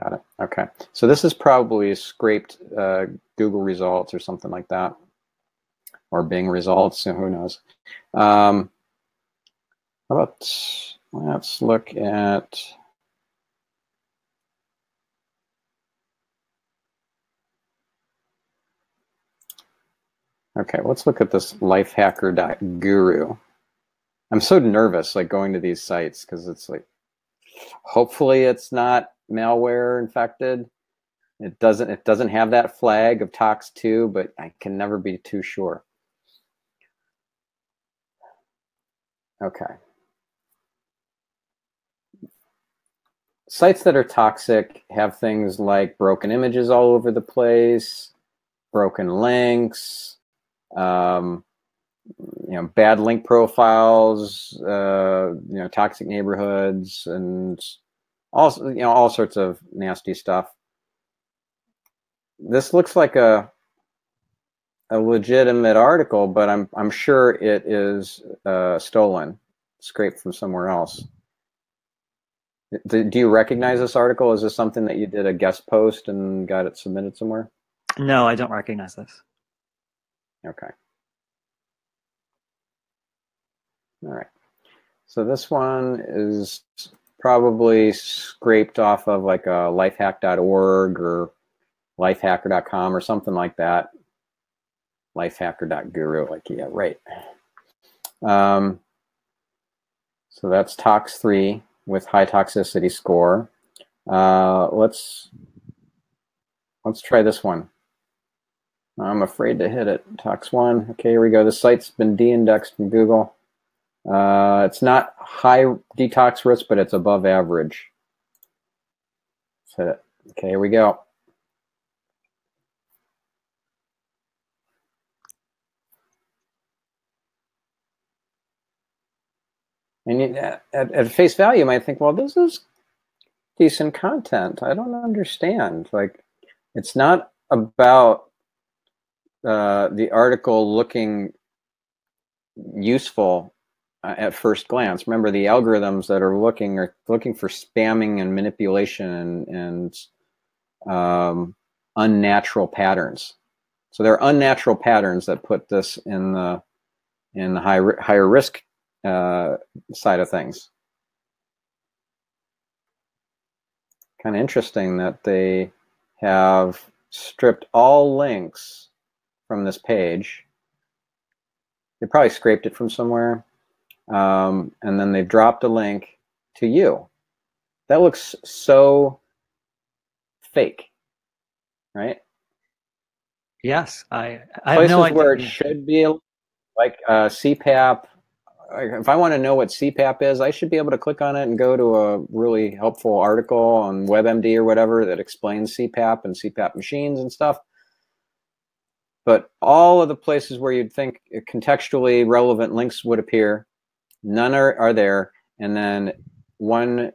Got it. Okay. So this is probably scraped uh, Google results or something like that, or Bing results. So who knows? Um, how about let's look at Okay, let's look at this lifehacker.guru. I'm so nervous like going to these sites because it's like hopefully it's not malware infected. It doesn't it doesn't have that flag of tox 2, but I can never be too sure. Okay. Sites that are toxic have things like broken images all over the place, broken links, um, you know, bad link profiles, uh, you know, toxic neighborhoods, and also you know all sorts of nasty stuff. This looks like a a legitimate article, but I'm I'm sure it is uh, stolen, scraped from somewhere else. Do, do you recognize this article? Is this something that you did a guest post and got it submitted somewhere? No, I don't recognize this. Okay. All right. So this one is probably scraped off of like a lifehack.org or lifehacker.com or something like that. Lifehacker.guru, like, yeah, right. Um, so that's tox3 with high toxicity score. Uh, let's let's try this one. I'm afraid to hit it. Tox one. Okay, here we go. The site's been de-indexed from Google. Uh, it's not high detox risk, but it's above average. Let's hit it. Okay, here we go. And at, at face value, you might think, well, this is decent content. I don't understand. Like, it's not about uh, the article looking useful uh, at first glance. Remember, the algorithms that are looking are looking for spamming and manipulation and, and um, unnatural patterns. So there are unnatural patterns that put this in the in the high, higher risk uh, side of things. Kind of interesting that they have stripped all links from this page. They probably scraped it from somewhere. Um, and then they've dropped a link to you. That looks so fake, right? Yes, I, I Places have no idea. where it should be like uh, CPAP if I want to know what CPAP is, I should be able to click on it and go to a really helpful article on WebMD or whatever that explains CPAP and CPAP machines and stuff. But all of the places where you'd think contextually relevant links would appear, none are, are there. And then one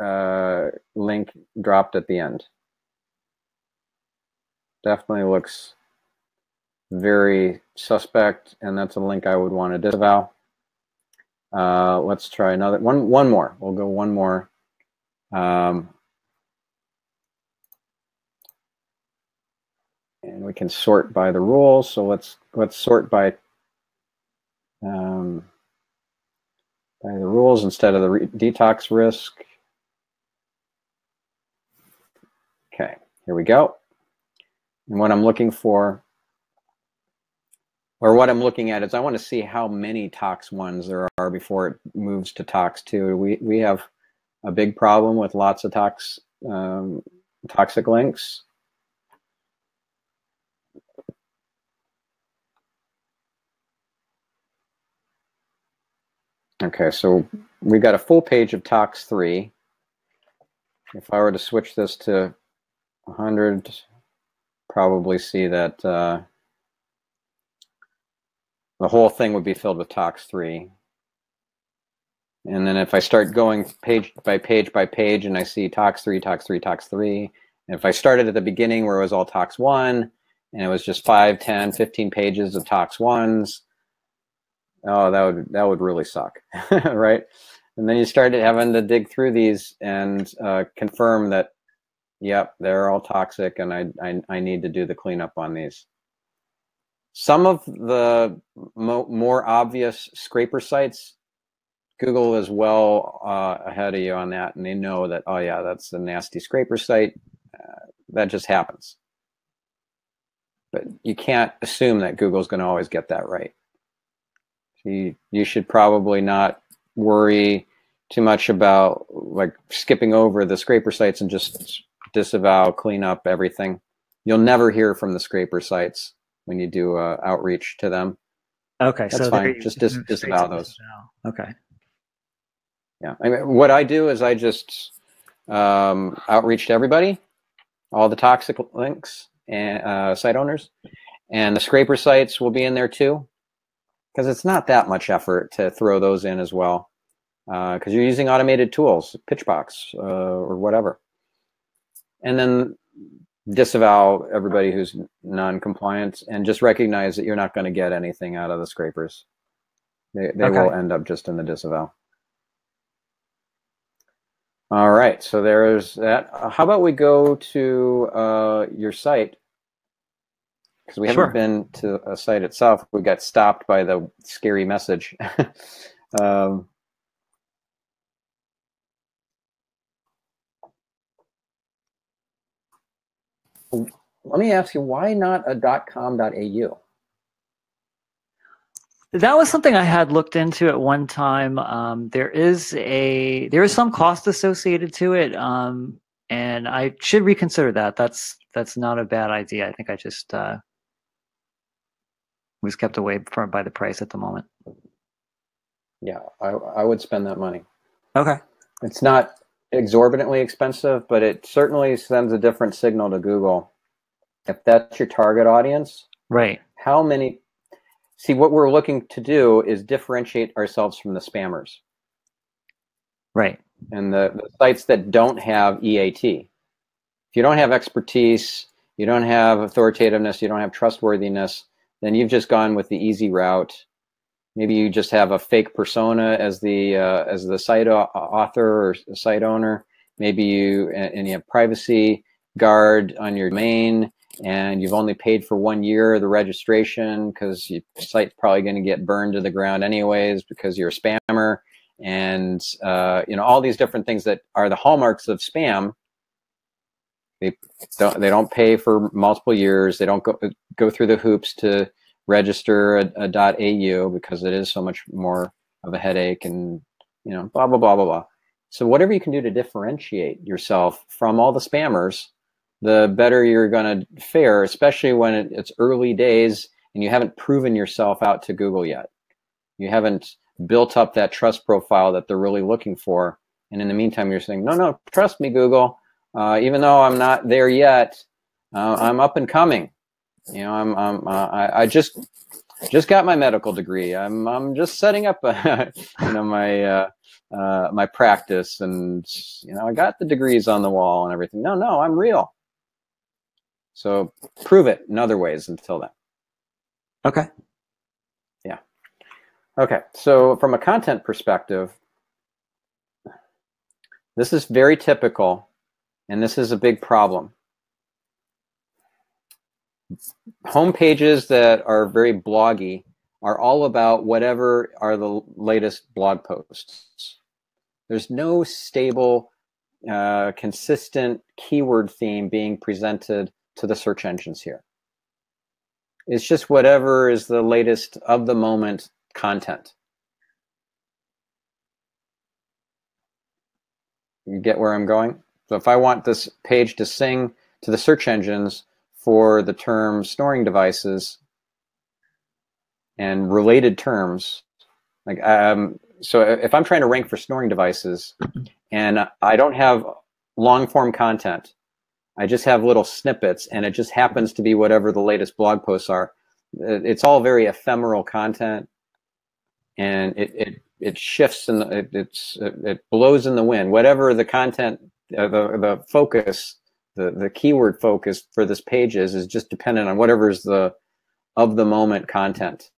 uh, link dropped at the end. Definitely looks very suspect, and that's a link I would want to disavow. Uh, let's try another one. One more. We'll go one more. Um, and we can sort by the rules. So let's let's sort by um, by the rules instead of the detox risk. Okay, here we go. And what I'm looking for or what I'm looking at is I want to see how many tox ones there are before it moves to tox two. We we have a big problem with lots of tox um, toxic links. Okay, so we got a full page of tox three. If I were to switch this to 100, probably see that. Uh, the whole thing would be filled with tox 3 and then if i start going page by page by page and i see tox 3 tox 3 tox 3 and if i started at the beginning where it was all tox 1 and it was just 5 10 15 pages of tox 1s oh that would that would really suck *laughs* right? And then you started having to dig through these and uh, confirm that yep they're all toxic and I, I i need to do the cleanup on these some of the mo more obvious scraper sites, Google is well uh, ahead of you on that, and they know that, oh yeah, that's a nasty scraper site. Uh, that just happens. But you can't assume that Google's going to always get that right. You, you should probably not worry too much about like skipping over the scraper sites and just disavow, clean up everything. You'll never hear from the scraper sites when you do uh, outreach to them. Okay, that's so fine. Just dis- disavow those. Okay. Yeah, I mean, what I do is I just um, outreach to everybody, all the toxic links and uh, site owners, and the scraper sites will be in there too, because it's not that much effort to throw those in as well. because uh, you're using automated tools, Pitchbox uh, or whatever. And then disavow everybody who's non-compliant and just recognize that you're not going to get anything out of the scrapers. They, they okay. will end up just in the disavow. All right, so there's that. Uh, how about we go to uh, your site? Because we haven't been to a site itself. We got stopped by the scary message. *laughs* um, let me ask you, why not a .com.au? That was something I had looked into at one time. Um, there is a there is some cost associated to it, um, and I should reconsider that. That's that's not a bad idea. I think I just uh, was kept away from by the price at the moment. Yeah, I I would spend that money. Okay, it's not exorbitantly expensive, but it certainly sends a different signal to Google. If that's your target audience, right? How many? See, what we're looking to do is differentiate ourselves from the spammers, right? And the, the sites that don't have EAT. If you don't have expertise, you don't have authoritativeness, you don't have trustworthiness, then you've just gone with the easy route maybe you just have a fake persona as the uh, as the site author or site owner. Maybe you and you have privacy guard on your domain and you've only paid for one year of the registration because your site's probably going to get burned to the ground anyways because you're a spammer. And uh, you know all these different things that are the hallmarks of spam they don't they don't pay for multiple years. They don't go go through the hoops to register a, .au because it is so much more of a headache and you know blah blah blah blah blah. So whatever you can do to differentiate yourself from all the spammers, the better you're going to fare, especially when it, it's early days and you haven't proven yourself out to Google yet. You haven't built up that trust profile that they're really looking for. And in the meantime, you're saying, no, no, trust me, Google. Uh, even though I'm not there yet, uh, I'm up and coming. You know, I'm, I'm uh, I, I just just got my medical degree. I'm I'm just setting up, a, *laughs* you know, my uh, uh, my practice, and you know, I got the degrees on the wall and everything. No, no, I'm real. So prove it in other ways until then. Okay. Yeah. Okay. So from a content perspective, this is very typical, and this is a big problem home pages that are very bloggy are all about whatever are the latest blog posts. There's no stable, uh, consistent keyword theme being presented to the search engines here. It's just whatever is the latest of the moment content. You get where I'm going? So if I want this page to sing to the search engines for the term snoring devices and related terms. Like, um, so if I'm trying to rank for snoring devices and I don't have long form content, I just have little snippets and it just happens to be whatever the latest blog posts are. It's all very ephemeral content and it, it, it shifts and it, it's, it blows in the wind. Whatever the content, uh, the, the focus the the keyword focus for this page is is just dependent on whatever's the of the moment content.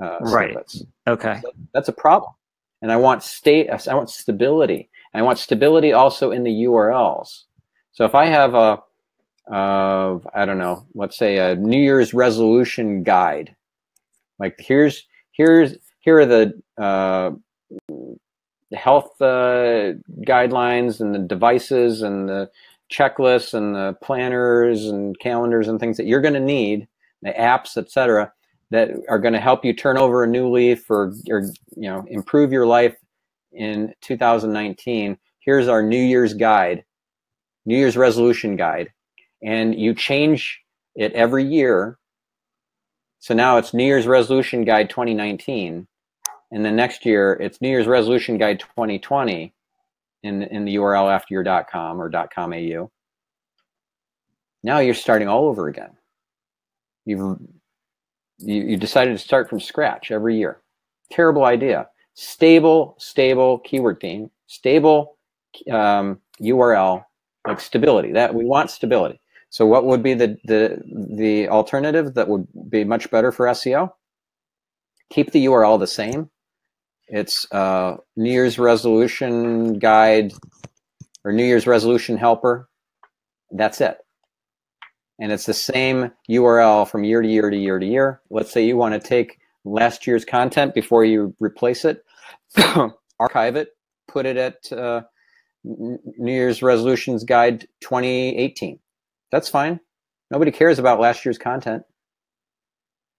Uh, right. Snippets. Okay. So that's a problem. And I want state. I want stability. I want stability also in the URLs. So if I have a, uh, I don't know, let's say a New Year's resolution guide, like here's here's here are the uh, health uh, guidelines and the devices and the checklists and the planners and calendars and things that you're going to need, the apps, etc., that are going to help you turn over a new leaf or, or you know improve your life in 2019. Here's our New Year's guide, New Year's resolution guide, and you change it every year. So now it's New Year's resolution guide 2019, and the next year it's New Year's resolution guide 2020 in, in the URL after your .com or .com AU. Now you're starting all over again. You've you, you decided to start from scratch every year. Terrible idea. stable, stable keyword theme, stable um, URL, like stability. That we want stability. So what would be the the the alternative that would be much better for SEO? Keep the URL the same. It's uh, New Year's resolution guide or New Year's resolution helper. That's it. And it's the same URL from year to year to year to year. Let's say you want to take last year's content before you replace it, *coughs* archive it, put it at uh, New Year's resolutions guide 2018. That's fine. Nobody cares about last year's content.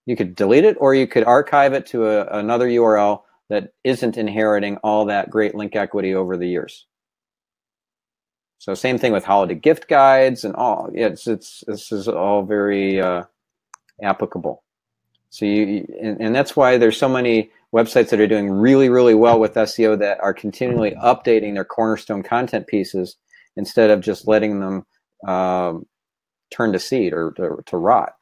You could delete it or you could archive it to a, another URL that isn't inheriting all that great link equity over the years. So same thing with holiday gift guides and all. It's it's this is all very uh, applicable. So you and, and that's why there's so many websites that are doing really really well with SEO that are continually updating their cornerstone content pieces instead of just letting them um, turn to seed or to, to rot.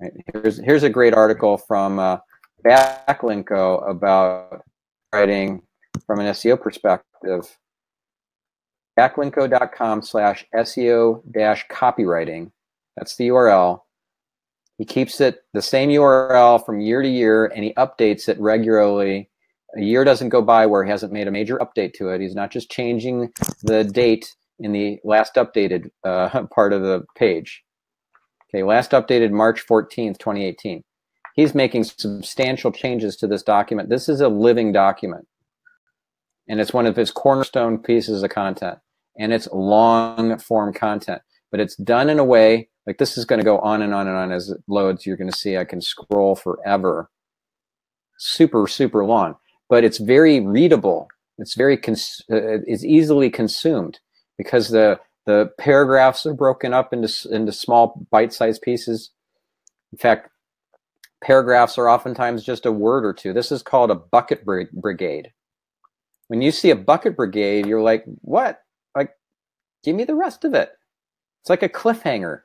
Right? Here's here's a great article from uh, Backlinko about writing from an SEO perspective backlinko.com slash SEO dash copywriting. That's the URL. He keeps it the same URL from year to year and he updates it regularly. A year doesn't go by where he hasn't made a major update to it. He's not just changing the date in the last updated uh, *laughs* part of the page. Okay, last updated March 14th, 2018. He's making substantial changes to this document. This is a living document. And it's one of his cornerstone pieces of content and it's long form content, but it's done in a way like this is going to go on and on and on as it loads. You're going to see I can scroll forever. Super, super long, but it's very readable. It's very, cons- uh, it's easily consumed because the, the paragraphs are broken up into, into small bite-sized pieces. In fact, paragraphs are oftentimes just a word or two. This is called a bucket brigade. When you see a bucket brigade, you're like, what? Like, give me the rest of it. It's like a cliffhanger.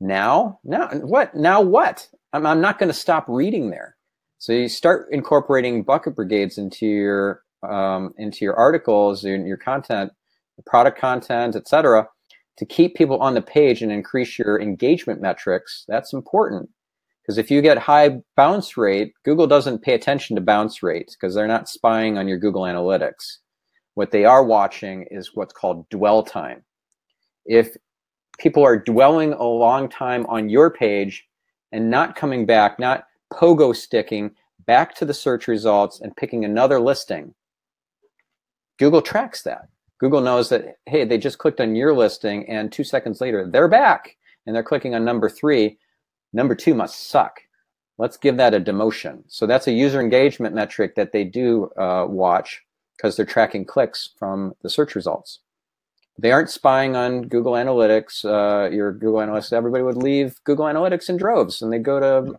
Now, now what? Now what? I'm, I'm not going to stop reading there. So you start incorporating bucket brigades into your um, into your articles, your, your content, product content, etc., to keep people on the page and increase your engagement metrics. That's important because if you get high bounce rate, Google doesn't pay attention to bounce rates because they're not spying on your Google Analytics. What they are watching is what's called dwell time. If people are dwelling a long time on your page and not coming back, not pogo sticking back to the search results and picking another listing, Google tracks that. Google knows that, hey, they just clicked on your listing and two seconds later, they're back and they're clicking on number three. Number two must suck. Let's give that a demotion. So that's a user engagement metric that they do uh, watch because they're tracking clicks from the search results. They aren't spying on Google Analytics. Uh, your Google Analytics, everybody would leave Google Analytics in droves and they go to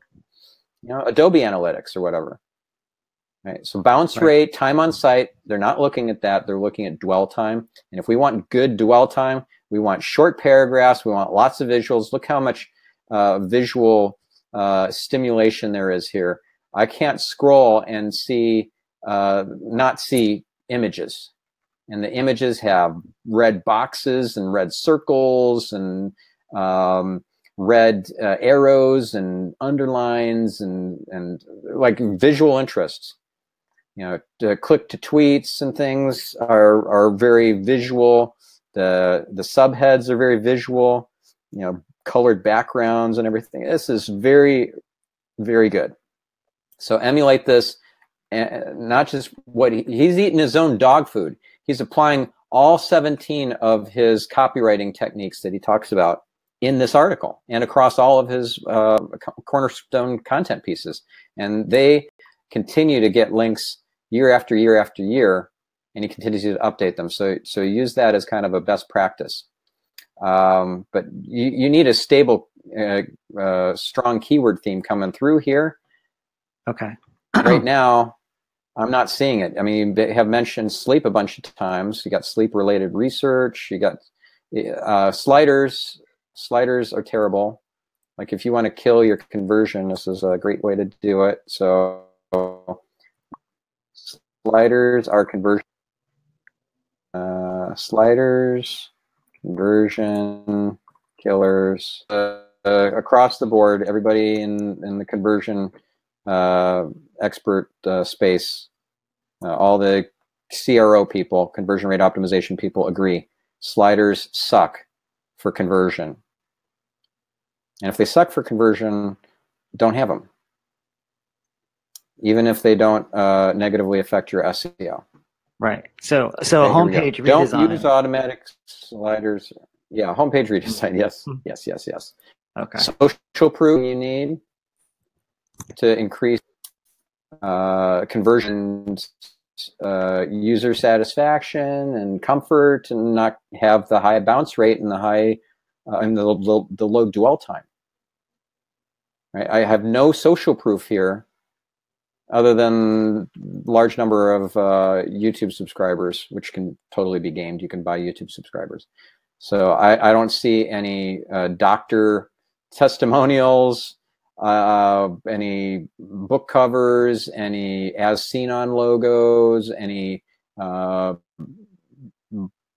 you know, Adobe Analytics or whatever. Right. So bounce right. rate, time on site, they're not looking at that. They're looking at dwell time. And if we want good dwell time, we want short paragraphs. We want lots of visuals. Look how much uh, visual uh, stimulation there is here. I can't scroll and see, uh, not see images. And the images have red boxes and red circles and um, red uh, arrows and underlines and, and like visual interests. You know, to click to tweets and things are, are very visual. The, the subheads are very visual, you know, colored backgrounds and everything. This is very, very good. So emulate this and not just what he, he's eating his own dog food. He's applying all 17 of his copywriting techniques that he talks about in this article and across all of his uh, cornerstone content pieces. And they continue to get links year after year after year, and he continues to update them. So, so use that as kind of a best practice. Um, but you, you need a stable, uh, uh, strong keyword theme coming through here. Okay. right now, I'm not seeing it. I mean, they have mentioned sleep a bunch of times. You got sleep related research. You got uh, sliders. Sliders are terrible. Like if you want to kill your conversion, this is a great way to do it. So sliders are conversion. Uh, sliders, conversion, killers. Uh, uh, across the board, everybody in, in the conversion uh, expert uh, space, uh, all the CRO people, conversion rate optimization people agree. Sliders suck for conversion. And if they suck for conversion, don't have them. Even if they don't uh, negatively affect your SEO. Right. So, so okay, homepage redesign. Don't use automatic sliders. Yeah, homepage redesign. Yes, hmm. yes, yes, yes. Okay. Social proof you need to increase uh, conversions, uh, user satisfaction, and comfort, and not have the high bounce rate and the high uh, and the, the, the low dwell time. Right? I have no social proof here other than large number of uh, YouTube subscribers, which can totally be gamed. You can buy YouTube subscribers. So I, I don't see any uh, doctor testimonials, uh, any book covers, any as seen on logos, any uh,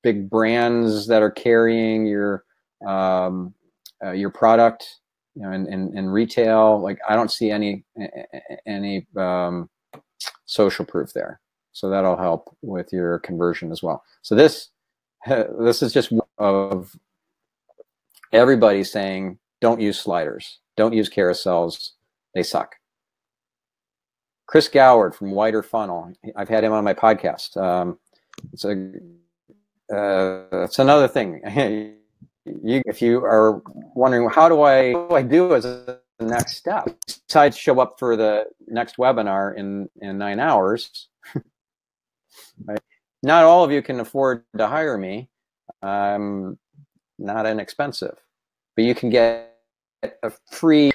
big brands that are carrying your um, uh, your product you know, in, in, in, retail, like I don't see any any um, social proof there. So that'll help with your conversion as well. So this this is just of everybody saying don't use sliders, don't use carousels, they suck. Chris Goward from Wider Funnel, I've had him on my podcast. Um, it's a uh, it's another thing. *laughs* you, if you are wondering how do I what do I do as a next step, besides show up for the next webinar in in nine hours, *laughs* right? Not all of you can afford to hire me. I'm not inexpensive, but you can get a free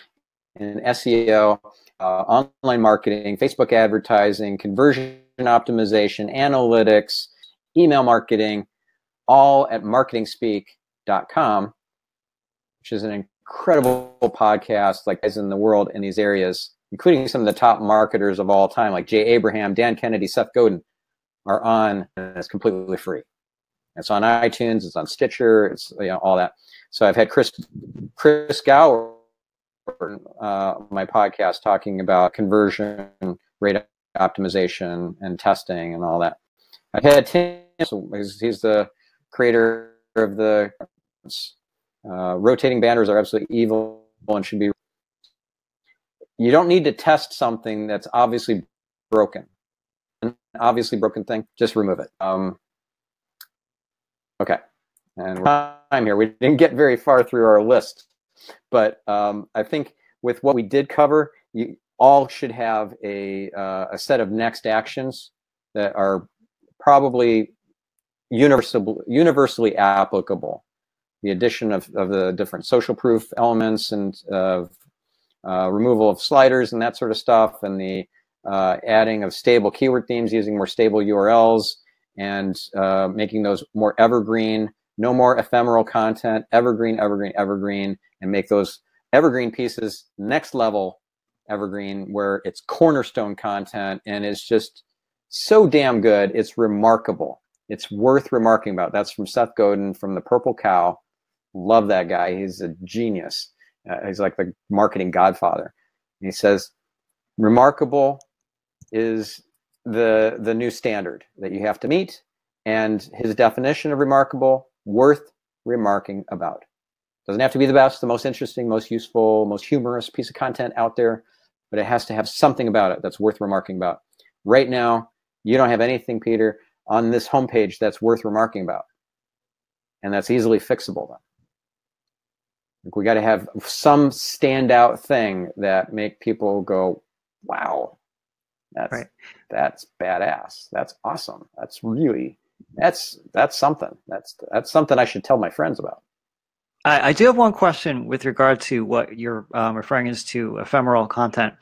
in SEO, uh, online marketing, Facebook advertising, conversion optimization, analytics, email marketing, all at Marketing Speak com, which is an incredible podcast, like guys in the world in these areas, including some of the top marketers of all time, like Jay Abraham, Dan Kennedy, Seth Godin, are on, and it's completely free. It's on iTunes, it's on Stitcher, it's you know all that. So I've had Chris Chris Goward, uh, my podcast, talking about conversion rate optimization and testing and all that. I've had Tim, he's the creator of the uh, rotating banners are absolutely evil and should be. You don't need to test something that's obviously broken. An obviously broken thing, just remove it. Um, okay, and we're time here. We didn't get very far through our list, but um, I think with what we did cover, you all should have a uh, a set of next actions that are probably universal, universally applicable the addition of, of the different social proof elements and of uh, removal of sliders and that sort of stuff, and the uh, adding of stable keyword themes using more stable URLs and uh, making those more evergreen, no more ephemeral content, evergreen, evergreen, evergreen, and make those evergreen pieces next level evergreen where it's cornerstone content and it's just so damn good. It's remarkable. It's worth remarking about. That's from Seth Godin from the Purple Cow. Love that guy. He's a genius. Uh, he's like the marketing godfather. And he says, remarkable is the the new standard that you have to meet, and his definition of remarkable, worth remarking about. Doesn't have to be the best, the most interesting, most useful, most humorous piece of content out there, but it has to have something about it that's worth remarking about. Right now, you don't have anything, Peter, on this homepage that's worth remarking about, and that's easily fixable. Then we got to have some standout thing that make people go, "Wow, that's right. that's badass. That's awesome. That's really that's that's something. That's that's something I should tell my friends about." I, I do have one question with regard to what you're um, referring as to ephemeral content.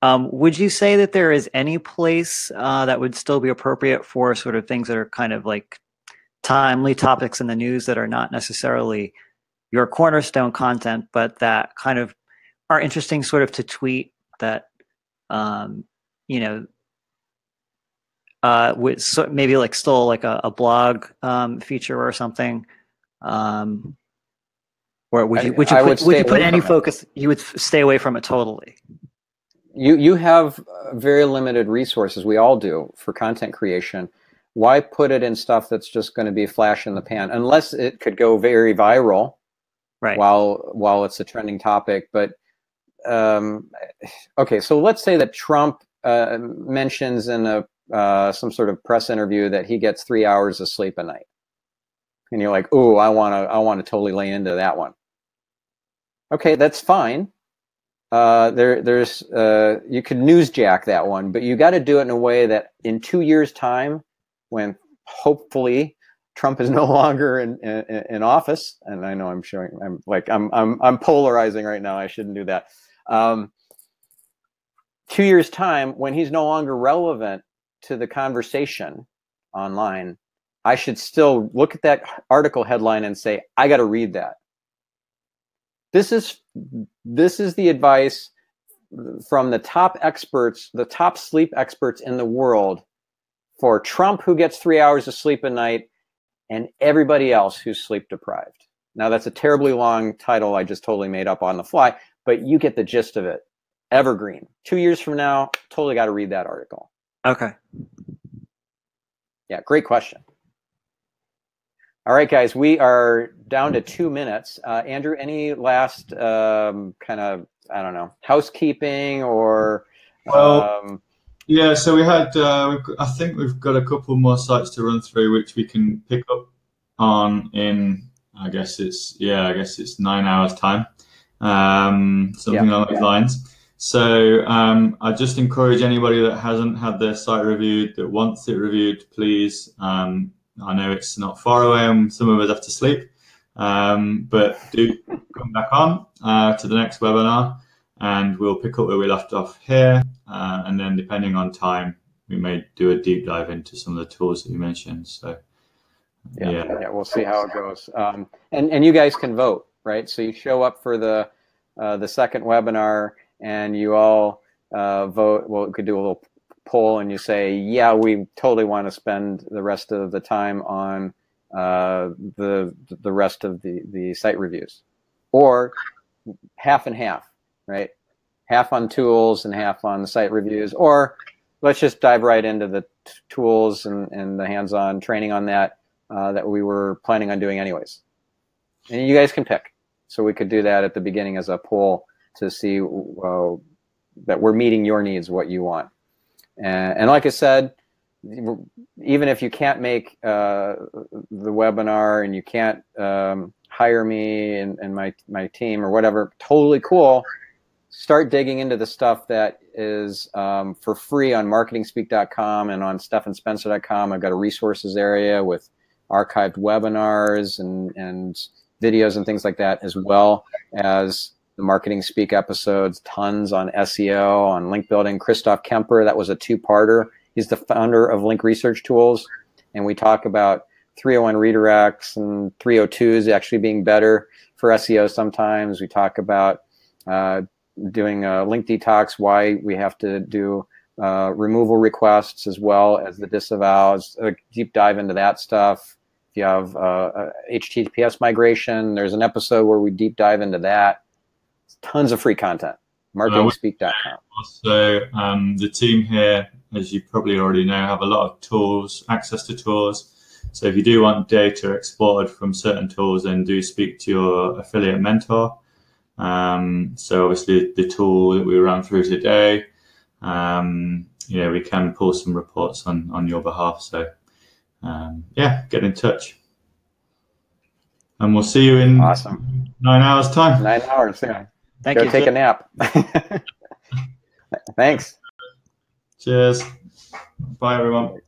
Um, would you say that there is any place uh, that would still be appropriate for sort of things that are kind of like timely topics in the news that are not necessarily your cornerstone content, but that kind of are interesting sort of to tweet that, um, you know, uh, with so maybe like still like a, a blog um, feature or something? Um, or would you would you I put, would would, you put any from it. focus? You would stay away from it totally. You you have uh, very limited resources we all do for content creation. Why put it in stuff that's just going to be flash in the pan unless it could go very viral Right. while while it's a trending topic but um, okay so let's say that trump uh, mentions in a uh, some sort of press interview that he gets three hours of sleep a night. And you're like oh i want to i want to totally lay into that one. Okay that's fine uh, there, there's, uh, you could newsjack that one, but you got to do it in a way that in two years' time, when hopefully Trump is no *laughs* longer in, in, in office, and I know I'm showing, I'm like, I'm, I'm, I'm polarizing right now. I shouldn't do that. Um, two years' time, when he's no longer relevant to the conversation online, I should still look at that article headline and say, I got to read that. This is this is the advice from the top experts, the top sleep experts in the world for Trump, who gets three hours of sleep a night, and everybody else who's sleep deprived. Now, that's a terribly long title I just totally made up on the fly, but you get the gist of it. Evergreen. Two years from now, totally got to read that article. Okay. Yeah, great question. All right, guys, we are down to two minutes. Uh, Andrew, any last um, kind of, I don't know, housekeeping or. Well, um, Yeah, so we had, uh, we've I think we've got a couple more sites to run through, which we can pick up on in, I guess it's, yeah, I guess it's nine hours time, um, something Yeah, along those yeah. lines. So um, I just encourage anybody that hasn't had their site reviewed, that wants it reviewed, please. Um, I know it's not far away, and some of us have to sleep, um, but do come back on uh, to the next webinar, and we'll pick up where we left off here. Uh, and then, depending on time, we may do a deep dive into some of the tools that you mentioned. So, yeah, yeah, yeah, we'll see how it goes. Um, and and you guys can vote, right? So you show up for the uh, the second webinar, and you all uh, vote. Well, we could do a little poll, and you say, yeah, we totally want to spend the rest of the time on uh, the the rest of the the site reviews, or half and half, right? Half on tools and half on the site reviews, or let's just dive right into the tools and, and the hands-on training on that uh, that we were planning on doing anyways. And you guys can pick. So we could do that at the beginning as a poll to see uh, that we're meeting your needs, what you want. And, and like I said, even if you can't make uh, the webinar and you can't um, hire me and, and my, my team or whatever, totally cool. Start digging into the stuff that is um, for free on marketingspeak.com and on stephanspencer.com. I've got a resources area with archived webinars and, and videos and things like that, as well as the Marketing Speak episodes, tons on SEO, on link building. Christoph Cemper, that was a two parter. He's the founder of Link Research Tools. And we talk about 301 redirects and 302s actually being better for SEO sometimes. We talk about uh, doing a link detox, why we have to do uh, removal requests as well as the disavows, a deep dive into that stuff. If you have uh, HTTPS migration, there's an episode where we deep dive into that. Tons of free content. MarketingSpeak.com. Also, um, the team here, as you probably already know, have a lot of tools, access to tools. So if you do want data exported from certain tools, then do speak to your affiliate mentor. Um, so obviously the tool that we ran through today, um, you know, we can pull some reports on, on your behalf. So um, yeah, get in touch. And we'll see you in Awesome. nine hours time. Nine hours. Yeah. Thank Go you. take a nap. *laughs* *laughs* Thanks. Cheers. Bye everyone.